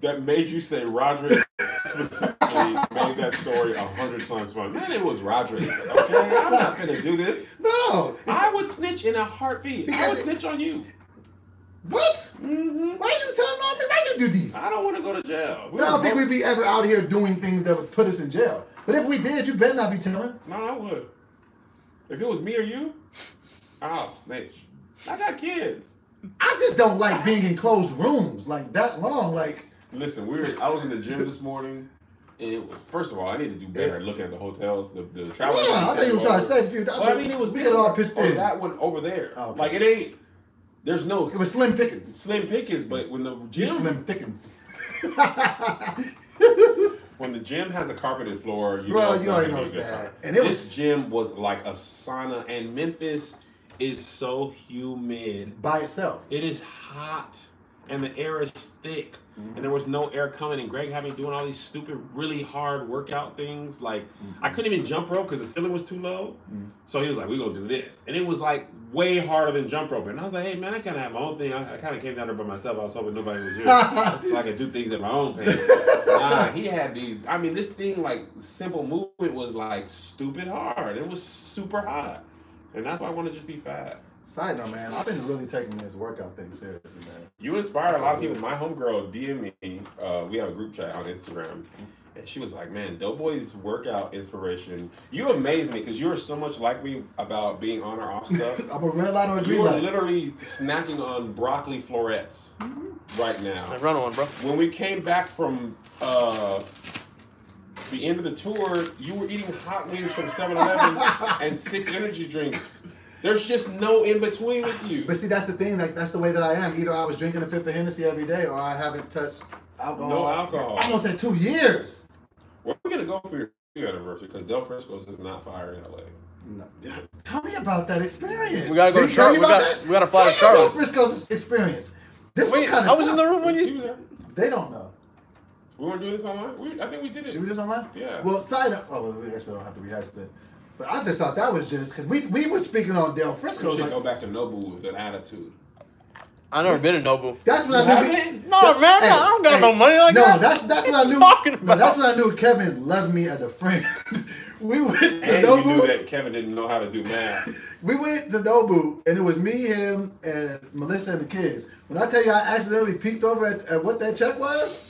that made you say Roderick specifically made that story a hundred times fun. Man, it was Roderick. Okay, I'm not gonna do this. No. I would snitch in a heartbeat. I would snitch on you. what? hmm Why you telling on me? Why you do these? I I don't want to go to jail. We don't think both- we'd be ever out here doing things that would put us in jail. But if we did, you better not be telling. No, I would. If it was me or you, I'll snitch. I got kids. I just don't like being in closed rooms like that long. Like, Listen, we were. I was in the gym this morning, and it was, first of all, I need to do better at looking at the hotels. The the travel. yeah, I think you were trying to save a few. Well, I mean, it was we got all pitched or in. that one over there. Oh, okay. Like it ain't. There's no. It was Slim Pickens. slim pickings, but when the gym Slim Pickens. [LAUGHS] [LAUGHS] when the gym has a carpeted floor, you Bro, know you already know it's bad. And it this was- gym was like a sauna, and Memphis is so humid. by itself. It is hot and the air is thick Mm-hmm. and there was no air coming and Greg had me doing all these stupid really hard workout things like I couldn't even jump rope because the ceiling was too low. Mm-hmm. so he was like we're gonna do this. And it was like way harder than jump rope. And I was like hey man I kind of have my own thing. I, I kind of came down there by myself. I was hoping nobody was here [LAUGHS] so I could do things at my own pace. [LAUGHS] Nah he had these I mean this thing like simple movement was like stupid hard. It was super hot. And that's why I want to just be fat Side note, man, I've been really taking this workout thing seriously, man. You inspire a lot of people. My homegirl DM me. Uh, we have a group chat on Instagram, and she was like, "Man, DoBoy's workout inspiration. You amaze me because you are so much like me about being on or off [LAUGHS] stuff. I'm a red light or a green you are light. literally snacking on broccoli florets right now. I run on, bro. When we came back from uh, the end of the tour, you were eating hot wings from 7-Eleven [LAUGHS] and six energy drinks. There's just no in between with you. But see, that's the thing. Like that's the way that I am. Either I was drinking a fifth of Hennessy every day, or I haven't touched alcohol. No alcohol. I'm gonna say two years. Where are we gonna go for your anniversary? Because Del Frisco's is not fire in LA. No. Tell me about that experience. We gotta go Did to he tell Charlotte. you We about got- that? we gotta fly to Tell me about Charlotte. Frisco's experience. This Wait, was kind of. I of. was in the room when You you. was there? They don't know. We weren't doing this online. We, I think we did it. Did we do this online? Yeah. Well, side up. Oh, well, I guess we don't have to rehash that. But I just thought that was just because we we were speaking on Del we Frisco's. should Like, go back to Nobu with an attitude. I never been to Nobu. that's when You I knew. haven't? No, man, I don't got no money like no, that. that's that's when I knew. you talking no, that's about? when I knew Kevin loved me as a friend. [LAUGHS] we went to And you knew Nobu. that Kevin didn't know how to do math. [LAUGHS] We went to Nobu, and it was me, him, and Melissa and the kids. When I tell you, I accidentally peeked over at, at what that check was.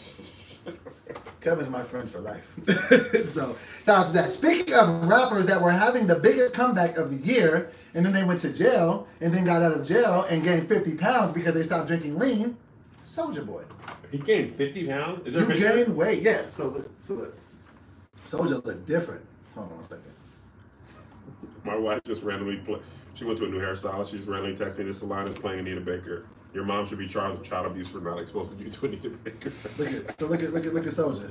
Kevin's my friend for life. [LAUGHS] so, shout out to that. Speaking of rappers that were having the biggest comeback of the year, and then they went to jail, and then got out of jail and gained 50 pounds because they stopped drinking lean, Soulja Boy. He gained 50 pounds. Is there You a picture? gain weight, yeah. So look, so look. Soldier look different. Hold on a second. My wife just randomly play. She went to a new hairstylist. She just randomly texted me, "This salon is playing Anita Baker. Your mom should be charged with child abuse for not exposing you to Anita Baker." Look at so look at look at look at Soulja.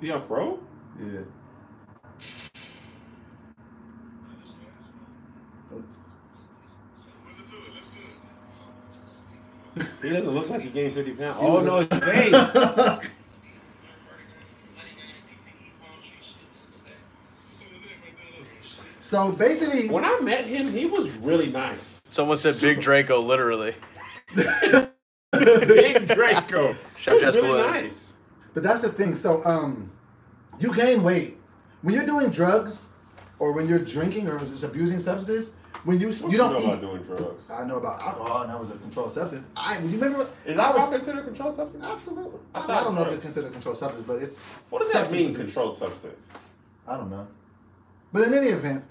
He on fro? Yeah. He doesn't look like he gained 50 pounds. Oh no, his face. [LAUGHS] So basically, when I met him, he was really nice. Someone said Big Draco, literally. Big Draco. Shout out That was really nice. But that's the thing. So, um, you gain weight when you're doing drugs, or when you're drinking or just abusing substances. When you What you don't know eat. about doing drugs. I know about alcohol, and that was a controlled substance. I you remember what Is I alcohol was considered a controlled substance? absolutely. I I, I don't know if it's considered a controlled substance, but it's What does that mean, abuse. controlled substance? I don't know. But in any event,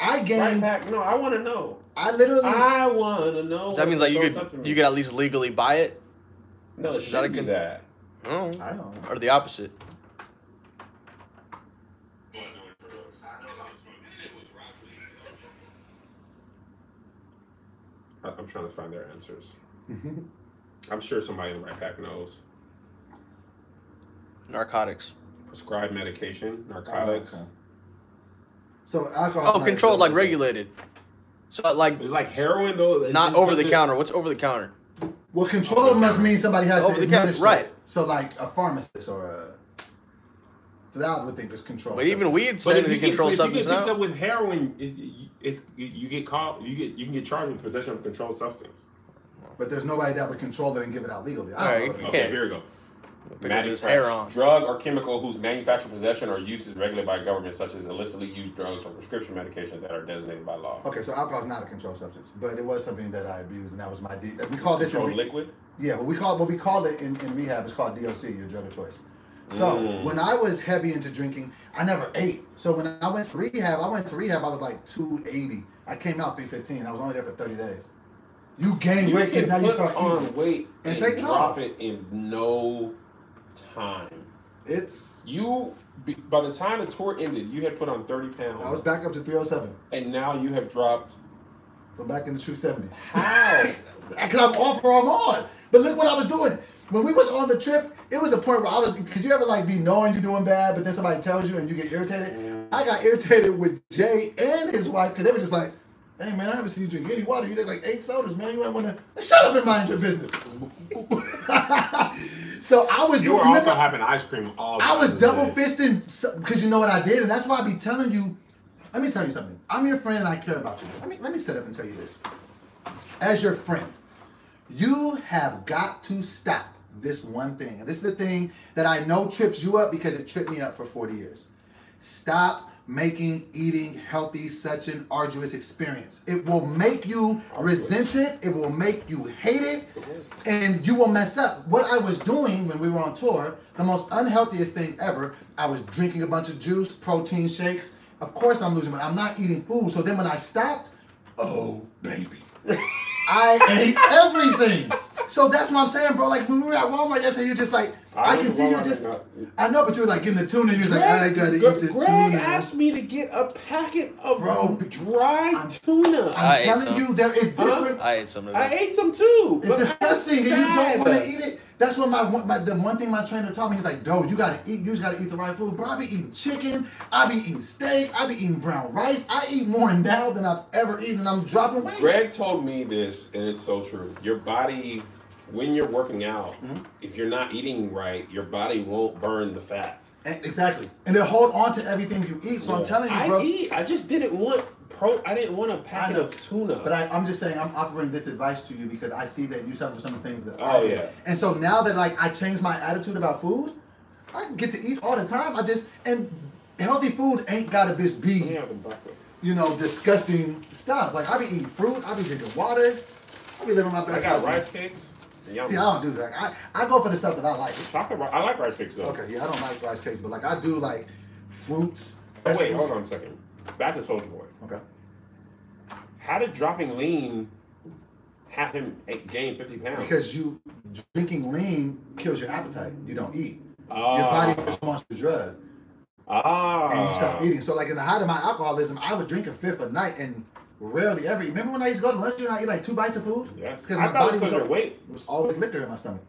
I Right gained. back? No, I want to know. I literally. I want to know. That means like you could substance you could at least legally buy it, No, it Is that a should be con- that. oh, I don't know. or the opposite. I- I'm trying to find their answers. [LAUGHS] I'm sure somebody in the right pack knows. Narcotics. Prescribed medication, narcotics. Oh, okay. So alcohol. Oh, controlled like regulated. So like It's like heroin though. It's not over the counter. What's over the counter? Well, controlled must mean somebody has Over to the counter, administer right. it. So like a pharmacist or a. So that I would think is controlled. But even weed's But if technically you, get, if you get picked now. up with heroin, it, it's you get caught. You get you can get charged with possession of a controlled substance. But there's nobody that would control it and give it out legally. I don't know. you what it Okay, here we go. Pick his hair on. Drug or chemical whose manufacture, possession, or use is regulated by government, such as illicitly used drugs or prescription medications that are designated by law. Okay, so alcohol is not a controlled substance, but it was something that I abused, and that was my D. We call this in Controlled re- liquid. yeah, but we call what we call it in, in rehab is called DOC, your drug of choice. So Mm. when I was heavy into drinking, I never ate. So when I went to rehab, I went to rehab. I was like 280. I came out 315. I was only there for 30 days. You gain You weight because now you start on eating. weight And and, take it drop off. it in no time. It's You by the time the tour ended, you had put on thirty pounds, I was back up to 307. and now you have dropped. I'm back in the 270s. How? [LAUGHS] Because I'm off or I'm on. But look what I was doing. When we was on the trip, it was a point where I was. Could you ever like be knowing you're doing bad, but then somebody tells you and you get irritated? Mm. I got irritated with Jay and his wife because they were just like, "Hey man, I haven't seen you drink any water. You drink like eight sodas, man. You ain't want to shut up and mind your business." [LAUGHS] so I was You were also having ice cream all. I was double fisting because you know what I did, and that's why I be telling you. Let me tell you something. I'm your friend, and I care about you. Let me let me set up and tell you this. As your friend, you have got to stop this one thing, and this is the thing that I know trips you up because it tripped me up for 40 years. Stop making eating healthy such an arduous experience. It will make you resent it. It will make you hate it, and you will mess up. What I was doing when we were on tour, the most unhealthiest thing ever. I was drinking a bunch of juice, protein shakes. Of course, I'm losing weight. I'm not eating food. So then when I stopped, oh baby. [LAUGHS] I ate everything. So that's what I'm saying, bro. Like when we were at Walmart yesterday, you're just like, I, can was see you just. not- I know, but you were like getting the tuna. You was like, I gotta Greg- eat this Greg tuna. asked me to get a packet of Bro, dry I'm- tuna. I I'm ate telling you, there is Huh? different. I ate some of I ate some too. It's but I was disgusting, and you don't want to eat it. That's what my, my the one thing my trainer taught me. He's like, "Doe, you gotta eat. You just gotta eat the right food." Bro, I be eating chicken. I be eating steak. I be eating brown rice. I eat more now than I've ever eaten. and I'm dropping weight. Greg told me this, and it's so true. Your body, when you're working out, Mm-hmm. if you're not eating right, your body won't burn the fat. And- exactly, and they hold on to everything you eat. So I'm telling you, bro. I eat. I just didn't want pro. I didn't want a packet know. of tuna. But I, I'm just saying, I'm offering this advice to you because I see that you suffer from some of the things that Oh, I do. yeah. And so now that like I changed my attitude about food, I get to eat all the time. I just and healthy food ain't gotta just be yeah, you know disgusting stuff. Like I be eating fruit, I be drinking water, I be living my best I got life. rice cakes. Yum. See, I don't do that. I, I go for the stuff that I like. Chocolate. I like rice cakes though. Okay, yeah, I don't like rice cakes, but like I do like fruits. Oh, wait, hold on a second. Back to Soulja Boy. Okay. How did dropping lean have him gain 50 pounds? Because you drinking lean kills your appetite. You don't eat. Ah. Your body just wants the drug. Ah. and you stop eating. So like in the height of my alcoholism, I would drink a fifth a night and rarely ever. Remember when I used to go to lunch and I eat like two bites of food? Yes. Because my body was, was your weight. was always liquor in my stomach,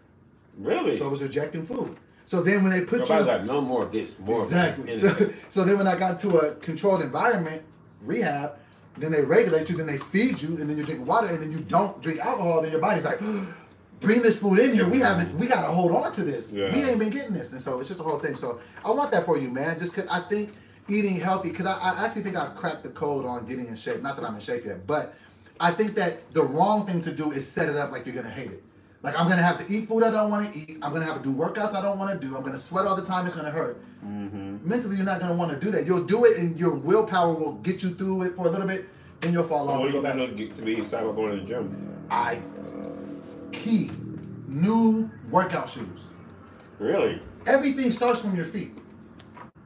Really? so I was rejecting food. So then when they put you, Nobody's you like, no more of this, more exactly, of so, [LAUGHS] so then when I got to a controlled environment, rehab, then they regulate you, then they feed you, and then you drink water, and then you don't drink alcohol. Then your body's like. [GASPS] Bring this food in here. We haven't. We gotta hold on to this. Yeah. We ain't been getting this, and so it's just a whole thing. So I want that for you, man. Just cause I think eating healthy, because I, I actually think I've cracked the code on getting in shape. Not that I'm in shape yet, but I think that the wrong thing to do is set it up like you're gonna hate it. Like I'm gonna have to eat food I don't want to eat. I'm gonna have to do workouts I don't want to do. I'm gonna sweat all the time. It's gonna hurt. Mm-hmm. Mentally, you're not gonna want to do that. You'll do it, and your willpower will get you through it for a little bit. Then you'll fall What off do you go back. gonna get to be excited about going to the gym? I key new workout shoes. Really? Everything starts from your feet.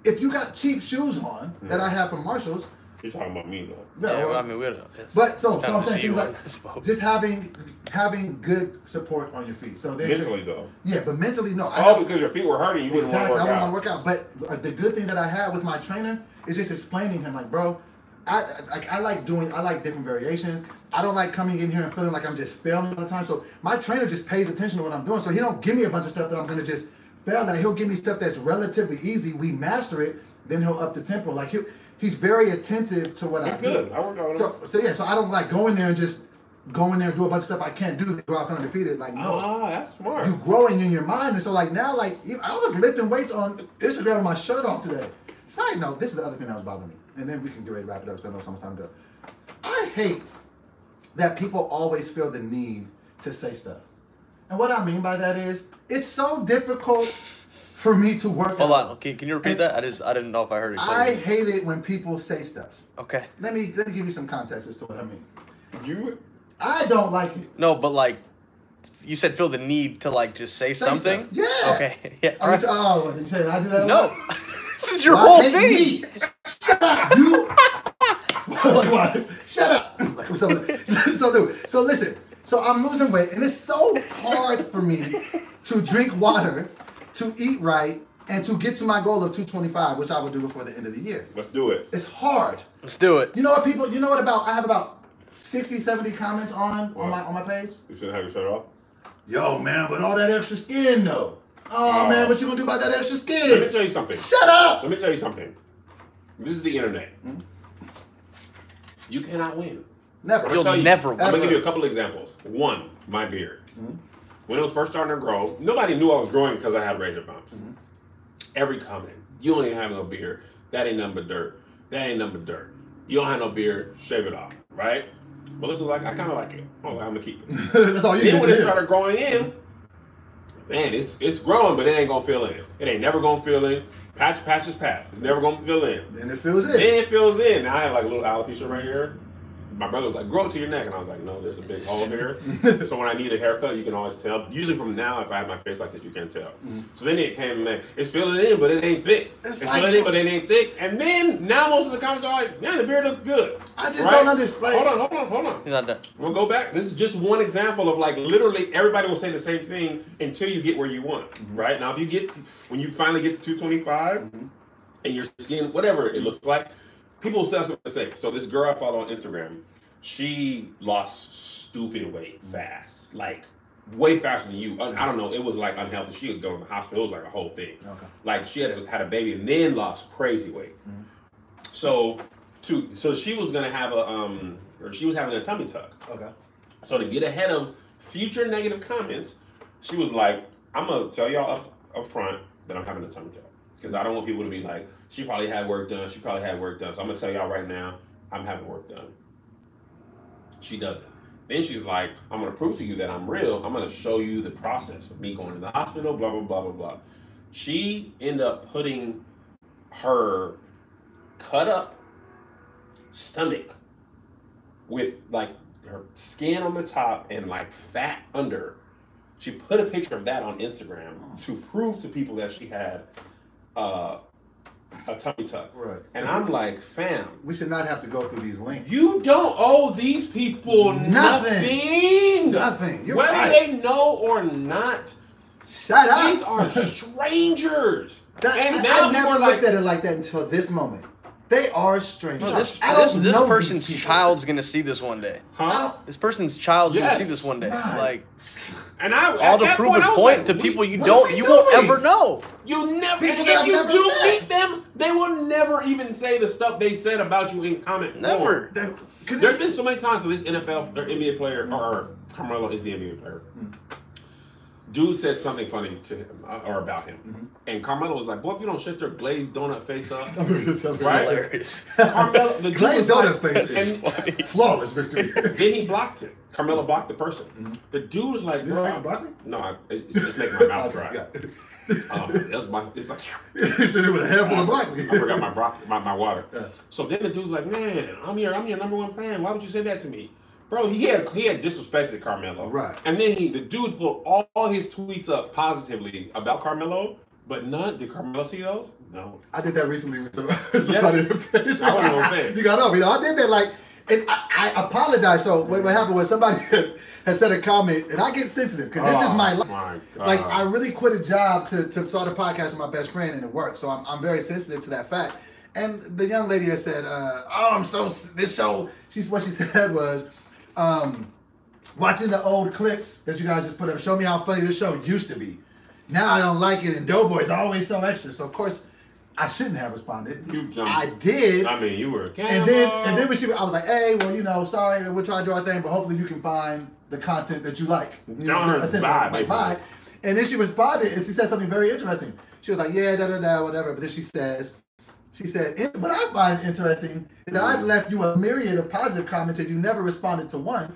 If you got cheap shoes on that I have from Marshalls, You're talking about me though. no, Yeah, well, I mean, we don't. but so, so I'm saying see things like just having having good support on your feet. So then, Mentally though. yeah, but mentally, no. I Oh, have- because your feet were hurting, you wouldn't Exactly. I want to don't work want to work out. But uh, the good thing that I had with my trainer is just explaining him, like, bro, I, I I like doing, I like different variations. I don't like coming in here and feeling like I'm just failing all the time. So my trainer just pays attention to what I'm doing. So he don't give me a bunch of stuff that I'm gonna just fail at. He'll give me stuff that's relatively easy. We master it, then he'll up the tempo. Like he he's very attentive to what I That's do. good. I worked out So so yeah. So I don't like go in there and just go in there and do a bunch of stuff I can't do. Go out feeling defeated. Like no Ah, that's smart. you growing in your mind. And so like now, like I was lifting weights on Instagram with my shirt off today. Side note, this is the other thing that was bothering me. And then we can get ready to wrap it up because I know it's almost time to go. I hate that people always feel the need to say stuff. And what I mean by that is it's so difficult for me to work Hold out. on. Can, can you repeat And- that? I just I didn't know if I heard it. I hate it when people say stuff. Okay. Let me let me give you some context as to what I mean. You I don't like it. No, but like, you said feel the need to like just say, Say something. stuff. Yeah. Okay. [LAUGHS] Yeah. Oh, alright. you- oh, what, did you say I did that? No. [LAUGHS] this is your Well, whole I hate thing. me. Shut up, you. [LAUGHS] Shut up. So, so, so, so listen. So I'm losing weight, and it's so hard for me to drink water, to eat right, and to get to my goal of 225, which I will do before the end of the year. let's do it. It's hard. Let's do it. You know what, people? You know what about? I have about 60, 70 comments on on my on my page. You shouldn't have your shirt off. Yo, man, but all that extra skin though. Oh Oh. man, what you gonna do about that extra skin? Let me tell you something. Shut up. Let me tell you something. This is the internet. Hmm? You cannot win. Never. I'm You'll gonna you, never I'm gonna give you a couple examples. One, my beard. Mm-hmm. When it was first starting to grow, nobody knew I was growing because I had razor bumps. Mm-hmm. Every comment, you don't even have no beard. That ain't nothing but dirt. That ain't nothing but dirt. You don't have no beard. Shave it off, right? Well, this was like I kind of like it. Oh, I'm gonna keep it. [LAUGHS] That's all you then need when it started growing in, man, it's it's growing, but it ain't gonna fill in. It ain't never gonna fill in. Patch, patch is patch. It's never gonna fill in. And it fills in. Then it fills in. Now I have like a little alopecia right here. My brother was like, grow it to your neck. And I was like, no, there's a big hole here. [LAUGHS] so when I need a haircut, you can always tell. Usually from now, if I have my face like this, you can't tell. Mm-hmm. So then it came, man, it's filling in, but it ain't thick. It's It's, like- filling in, but it ain't thick. And then now most of the comments are like, man, the beard looks good. I just don't understand. Hold on, hold on, hold on. He's not done. We'll go back. This is just one example of like literally everybody will say the same thing until you get where you want, mm-hmm. right? Now, if you get when you finally get to 225 mm-hmm. and your skin, whatever it looks like, people have something to say. So this girl I follow on Instagram, she lost stupid weight fast, like way faster than you. I don't know. It was like unhealthy. She would go to the hospital. It was like a whole thing. Okay. Like she had had a baby and then lost crazy weight. So to so she was gonna have a um or she was having a tummy tuck. Okay. So to get ahead of future negative comments, she was like, I'm gonna tell y'all up, up front that I'm having a tummy tuck. Because I don't want people to be like, she probably had work done, she probably had work done. So I'm gonna tell y'all right now, I'm having work done. She doesn't. Then she's like, I'm gonna prove to you that I'm real. I'm gonna show you the process of me going to the hospital, blah blah blah blah blah. She ended up putting her cut up stomach with like her skin on the top and like fat under. She put a picture of that on Instagram to prove to people that she had uh, a tummy tuck. Right. And I'm like, fam, We should not have to go through these links. you don't owe these people Nothing. nothing. Nothing. You're Whether right. they know or not, Shut up. these are [LAUGHS] strangers. That- and I, now I people never are looked like, at it like that until this moment. They are strangers. No, this I don't this, this know person's these child's gonna see this one day. Huh? This person's child's gonna see this one day. God. Like And I all at to that prove point, I a was point like, to people you don't are we you won't ever know. You never, People and that if I've you never do met. meet them, they will never even say the stuff they said about you in comment. Never. 'cause there's been so many times where this NFL or NBA player, or Carmelo is the NBA player. Dude said something funny to him uh, or about him, and Carmelo was like, "Boy, if you don't shut your glazed donut face up, [LAUGHS] Right? Hilarious. Carmelo, the Glazed donut like- face is and- flawless victory. [LAUGHS] then he blocked him. Carmelo blocked the person. The dude was like, bro, like block me? no, I, it's just making my mouth [LAUGHS] dry. Okay, Um, that's my. It's like. yeah. [LAUGHS] he said it with a handful of broccoli. I forgot my, bro- my my water. Yeah. So then the dude's like, "Man, I'm your I'm your number one fan. Why would you say that to me, bro?" He had he had disrespected Carmelo, Right. And then he the dude put all, all his tweets up positively about Carmelo, but none did Carmelo see those? No. I did that recently with some- [LAUGHS] somebody in the page. I wasn't gonna say it. You got up. You know, I did that like, and I, I apologize. So what, what happened was somebody [LAUGHS] had said a comment, and I get sensitive because this is Oh, my life. my Like I really quit a job to, to start a podcast with my best friend, and it worked. So I'm, I'm very sensitive to that fact. And the young lady had said, uh, "Oh, I'm so this show." She's what she [LAUGHS] said was, um, watching the old clips that you guys just put up. Show me how funny this show used to be. Now I don't like it, and DoBoy's always so extra. So of course, I shouldn't have responded. You jumped. I did. I mean, you were. And then, and then when she, I was like, "Hey, well, you know, sorry, we'll try to do our thing, but hopefully you can find the content that you like." You know, Tell her essentially, bye, like, bye. And then she responded, and she said something very interesting. She was like, "Yeah, da da da, whatever." But then she says, "She said, "In- what I find interesting is that I've left you a myriad of positive comments and you never responded to one,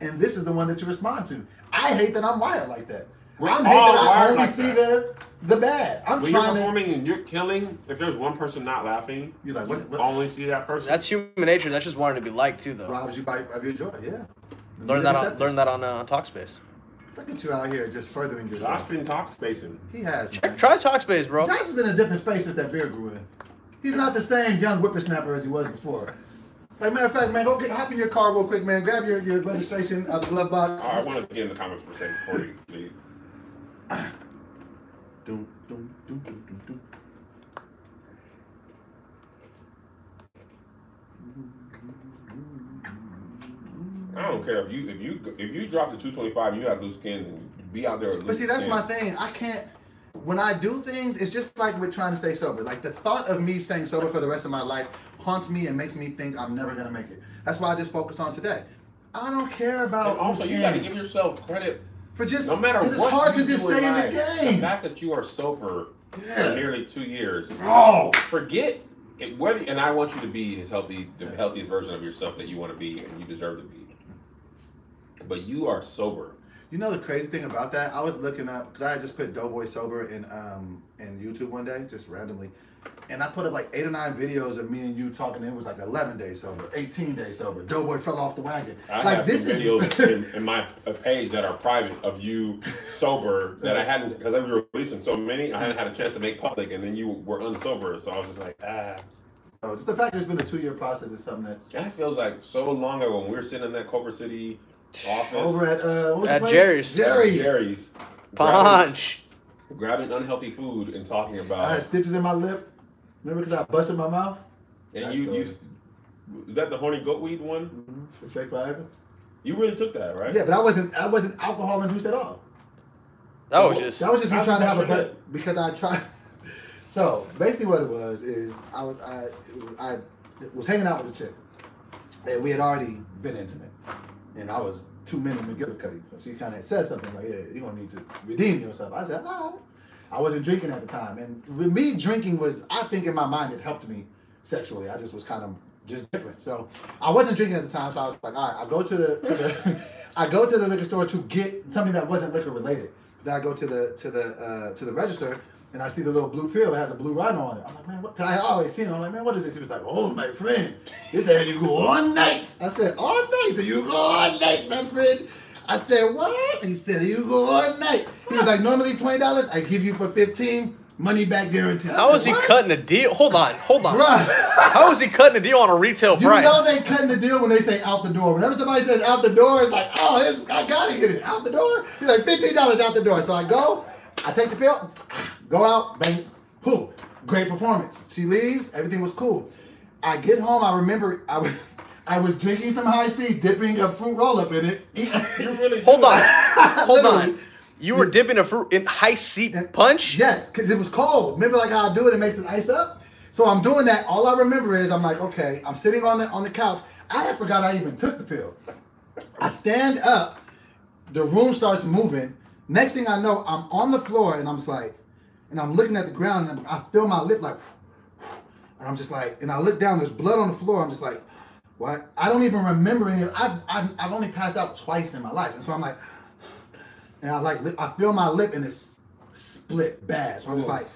and this is the one that you respond to. I hate that I'm wired like that. We're I'm hate all that I wired only like see that. the the bad. I'm when you're trying to." performing and you're killing, if there's one person not laughing, You're like, what? what only see that person. That's human nature. That's just wanting to be liked too, though. robs you by, of your joy. Yeah. Learn that on Acceptance. learn that on uh, on Talkspace. Look at you out here just furthering yourself. Josh yourself. been talk spacing. He has. Check, Man. try Talkspace, bro. Josh has been in different spaces that Veer grew in. He's not the same young whippersnapper as he was before. Like matter of fact, man, go get, hop in your car real quick, man. Grab your, your registration out the glove box. Oh, I want to get in the comments for a second before you leave. [COUGHS] I don't care if you if you if you drop to 225, you have loose skin and be out there. But see, that's my thing. I can't. When I do things, it's just like with trying to stay sober. Like the thought of me staying sober for the rest of my life haunts me and makes me think I'm never gonna make it. That's why I just focus on today. I don't care about And also, you got to give yourself credit. For just No matter what, it's hard you to just stay in life, the The fact that you are sober Yeah. for nearly two years, Oh, forget it, whether. And I want you to be as healthy, the healthiest version of yourself that you want to be and you deserve to be. But you are sober. you know the crazy thing about that? I was looking up because I had just put DoBoy sober in um in YouTube one day, just randomly, and I put up like eight or nine videos of me and you talking. And it was like 11 days sober, 18 days sober. DoBoy fell off the wagon. I like have this some is videos [LAUGHS] in, in my page that are private of you sober that I hadn't because I was releasing so many I hadn't had a chance to make public, and then you were unsober, so I was just like, ah. Oh, just the fact that it's been a two year process is something that's That feels like so long ago when we were sitting in that Culver City office. over at uh what was At place? Jerry's. Jerry's. Jerry's. Punch. grabbing unhealthy food and talking about. I had stitches in my lip. Remember because I busted my mouth? And That you, story. you, is that the horny goat weed one? Mm-hmm. For fake Viagra. You really took that, right? Yeah, but I wasn't I wasn't alcohol induced at all. That was just. That was just me trying to have a that better because I tried. [LAUGHS] So basically, what it was is I was I I was hanging out with a chick, and we had already been intimate, and I was two minutes McGillicuddy. So she kind of said something like, "Yeah, you're gonna need to redeem yourself." I said, "All right." I wasn't drinking at the time, and with me drinking was I think in my mind it helped me sexually. I just was kind of just different. So I wasn't drinking at the time, so I was like, all right, I go to the to the [LAUGHS] I go to the liquor store to get something that wasn't liquor related. Then I go to the to the uh, to the register and I see the little blue pill that has a blue rhino on it. I'm like, man, what? I always seen it. I'm like, man, what is this? He was like, oh, my friend, this said you go all night. I said, all night. He said, you go all night, my friend. I said, what? He said, you go all night. He was like, normally $20, I give you for 15 money back guarantee. I How said, he "What?" cutting a deal? Hold on, hold on. Bruh. How is he cutting a deal on a retail You price? know they cutting the deal when they say out the door. Whenever somebody says out the door, it's like, oh, this, I gotta get it out the door. He's like fifteen dollars out the door. So I go, I take the pill, go out, bang, boom, great performance. She leaves, everything was cool. I get home, I remember I was, I was drinking some Hi-C, dipping a fruit roll up in it. You really Hold on, hold [LAUGHS] on. You were dipping a fruit in Hi-C punch. Yes, because it was cold. Remember, like how I do it, it makes it ice up. So I'm doing that. All I remember is I'm like, okay, I'm sitting on the on the couch. I had forgot I even took the pill. I stand up. The room starts moving. Next thing I know, I'm on the floor and I'm just like, and I'm looking at the ground and I feel my lip like, and I'm just like, and I look down. There's blood on the floor. I'm just like, What? I don't even remember any. I've, I've I've only passed out twice in my life, and so I'm like, and I like I feel my lip and it's split bad. So I'm just like,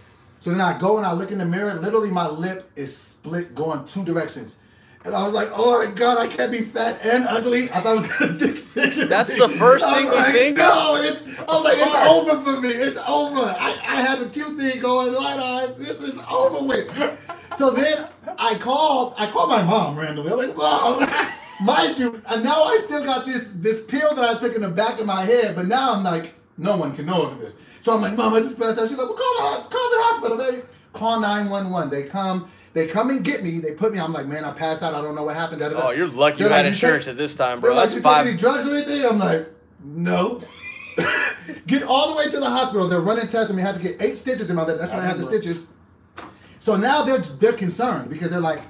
so then I go and I look in the mirror. and Literally, my lip is split going two directions. And I was like, oh my god, I can't be fat and ugly. I thought I was gonna [LAUGHS] disfigure. That's me. the first I was thing you like, think of? No, it's. I was like, it's over for me. It's over. I, I had the cute thing going. Light eyes. This is over with. So then I called. I called my mom randomly. I'm like, mom. [LAUGHS] Mind you, and now I still got this this pill that I took in the back of my head, but now I'm like, no one can know of this. So I'm like, mom, I just passed out. She's like, well, call the call the hospital, baby. Call 911. They come. They come and get me. They put me. I'm like, man, I passed out. I don't know what happened. Da, da, da. Oh, you're lucky you They're had like, insurance take- at this time, bro. like, you five. any drugs or anything? I'm like, no. [LAUGHS] get all the way to the hospital. They're running tests me. I had to get eight stitches in my lip. That's when I had the stitches. So now they're they're concerned because they're like,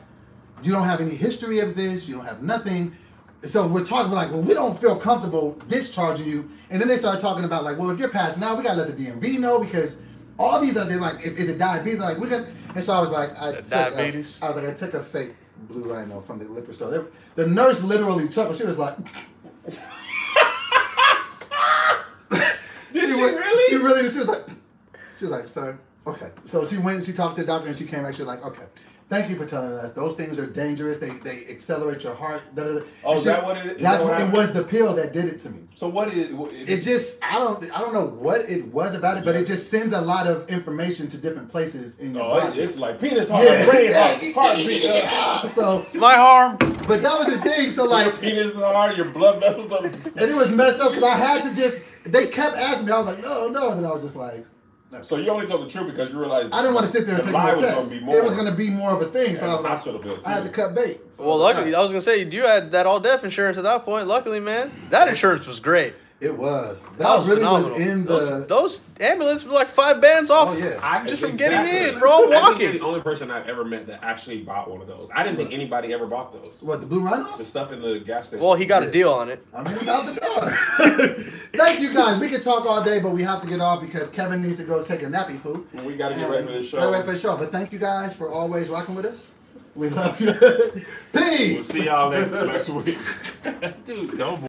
you don't have any history of this. You don't have nothing. So we're talking like, well, we don't feel comfortable discharging you. And then they start talking about like, well, if you're passing out, we gotta let the DMV know because all these other like, if, is it diabetes? Like we can. And so I was like, I took Diabetes? A, I was like, I took a fake blue rhino from the liquor store. They- the nurse literally chuckled. She was like. [LAUGHS] Did she went- really? She really. She was like, she was like, sir, okay. So she went. And she talked to the doctor, and she came back. She was like, okay. Thank you for telling us. Those things are dangerous. They they accelerate your heart. Da, da, da. Oh, is she- that what it is? Is That's that what what it was. The pill that did it to me. So what is what, It just I don't I don't know what it was about it, but it just sends a lot of information to different places in your Oh, body. it's like penis heart, Yeah. brain Yeah. heart, [LAUGHS] heartbeat. Yeah. [LAUGHS] So, My arm. but that was the thing. So Your like, penis heart, your blood vessels are. and it was messed up because I had to just. They kept asking me. I was like, no, no, and I was just like. No. So you only told the truth because you realized I didn't want to sit there and the take lie my was test. Gonna be more. It was going to be more of a thing, so I, was like, hospital bill, I had to cut bait. So Well, luckily, like, I was gonna say you had that all deaf insurance at that point. Luckily, man, that insurance was great. It was. That, That was really phenomenal. was in the. those, those ambulance were like five bands off. Oh, yeah. I, Just from exactly. getting in, bro. I'm walking. the only person I've ever met that actually bought one of those. I didn't think anybody ever bought those. what the blue rhinos? The stuff in the gas station. Well, he got Yeah. a deal on it. I mean, it's out the door. [LAUGHS] Thank you guys. We could talk all day, but we have to get off because Kevin needs to go take a nappy poo. we got to get ready for this show. Get ready for the show. But thank you guys for always rocking with us. We love you. Peace. [LAUGHS] We'll see y'all next, [LAUGHS] next week. Dude, don't.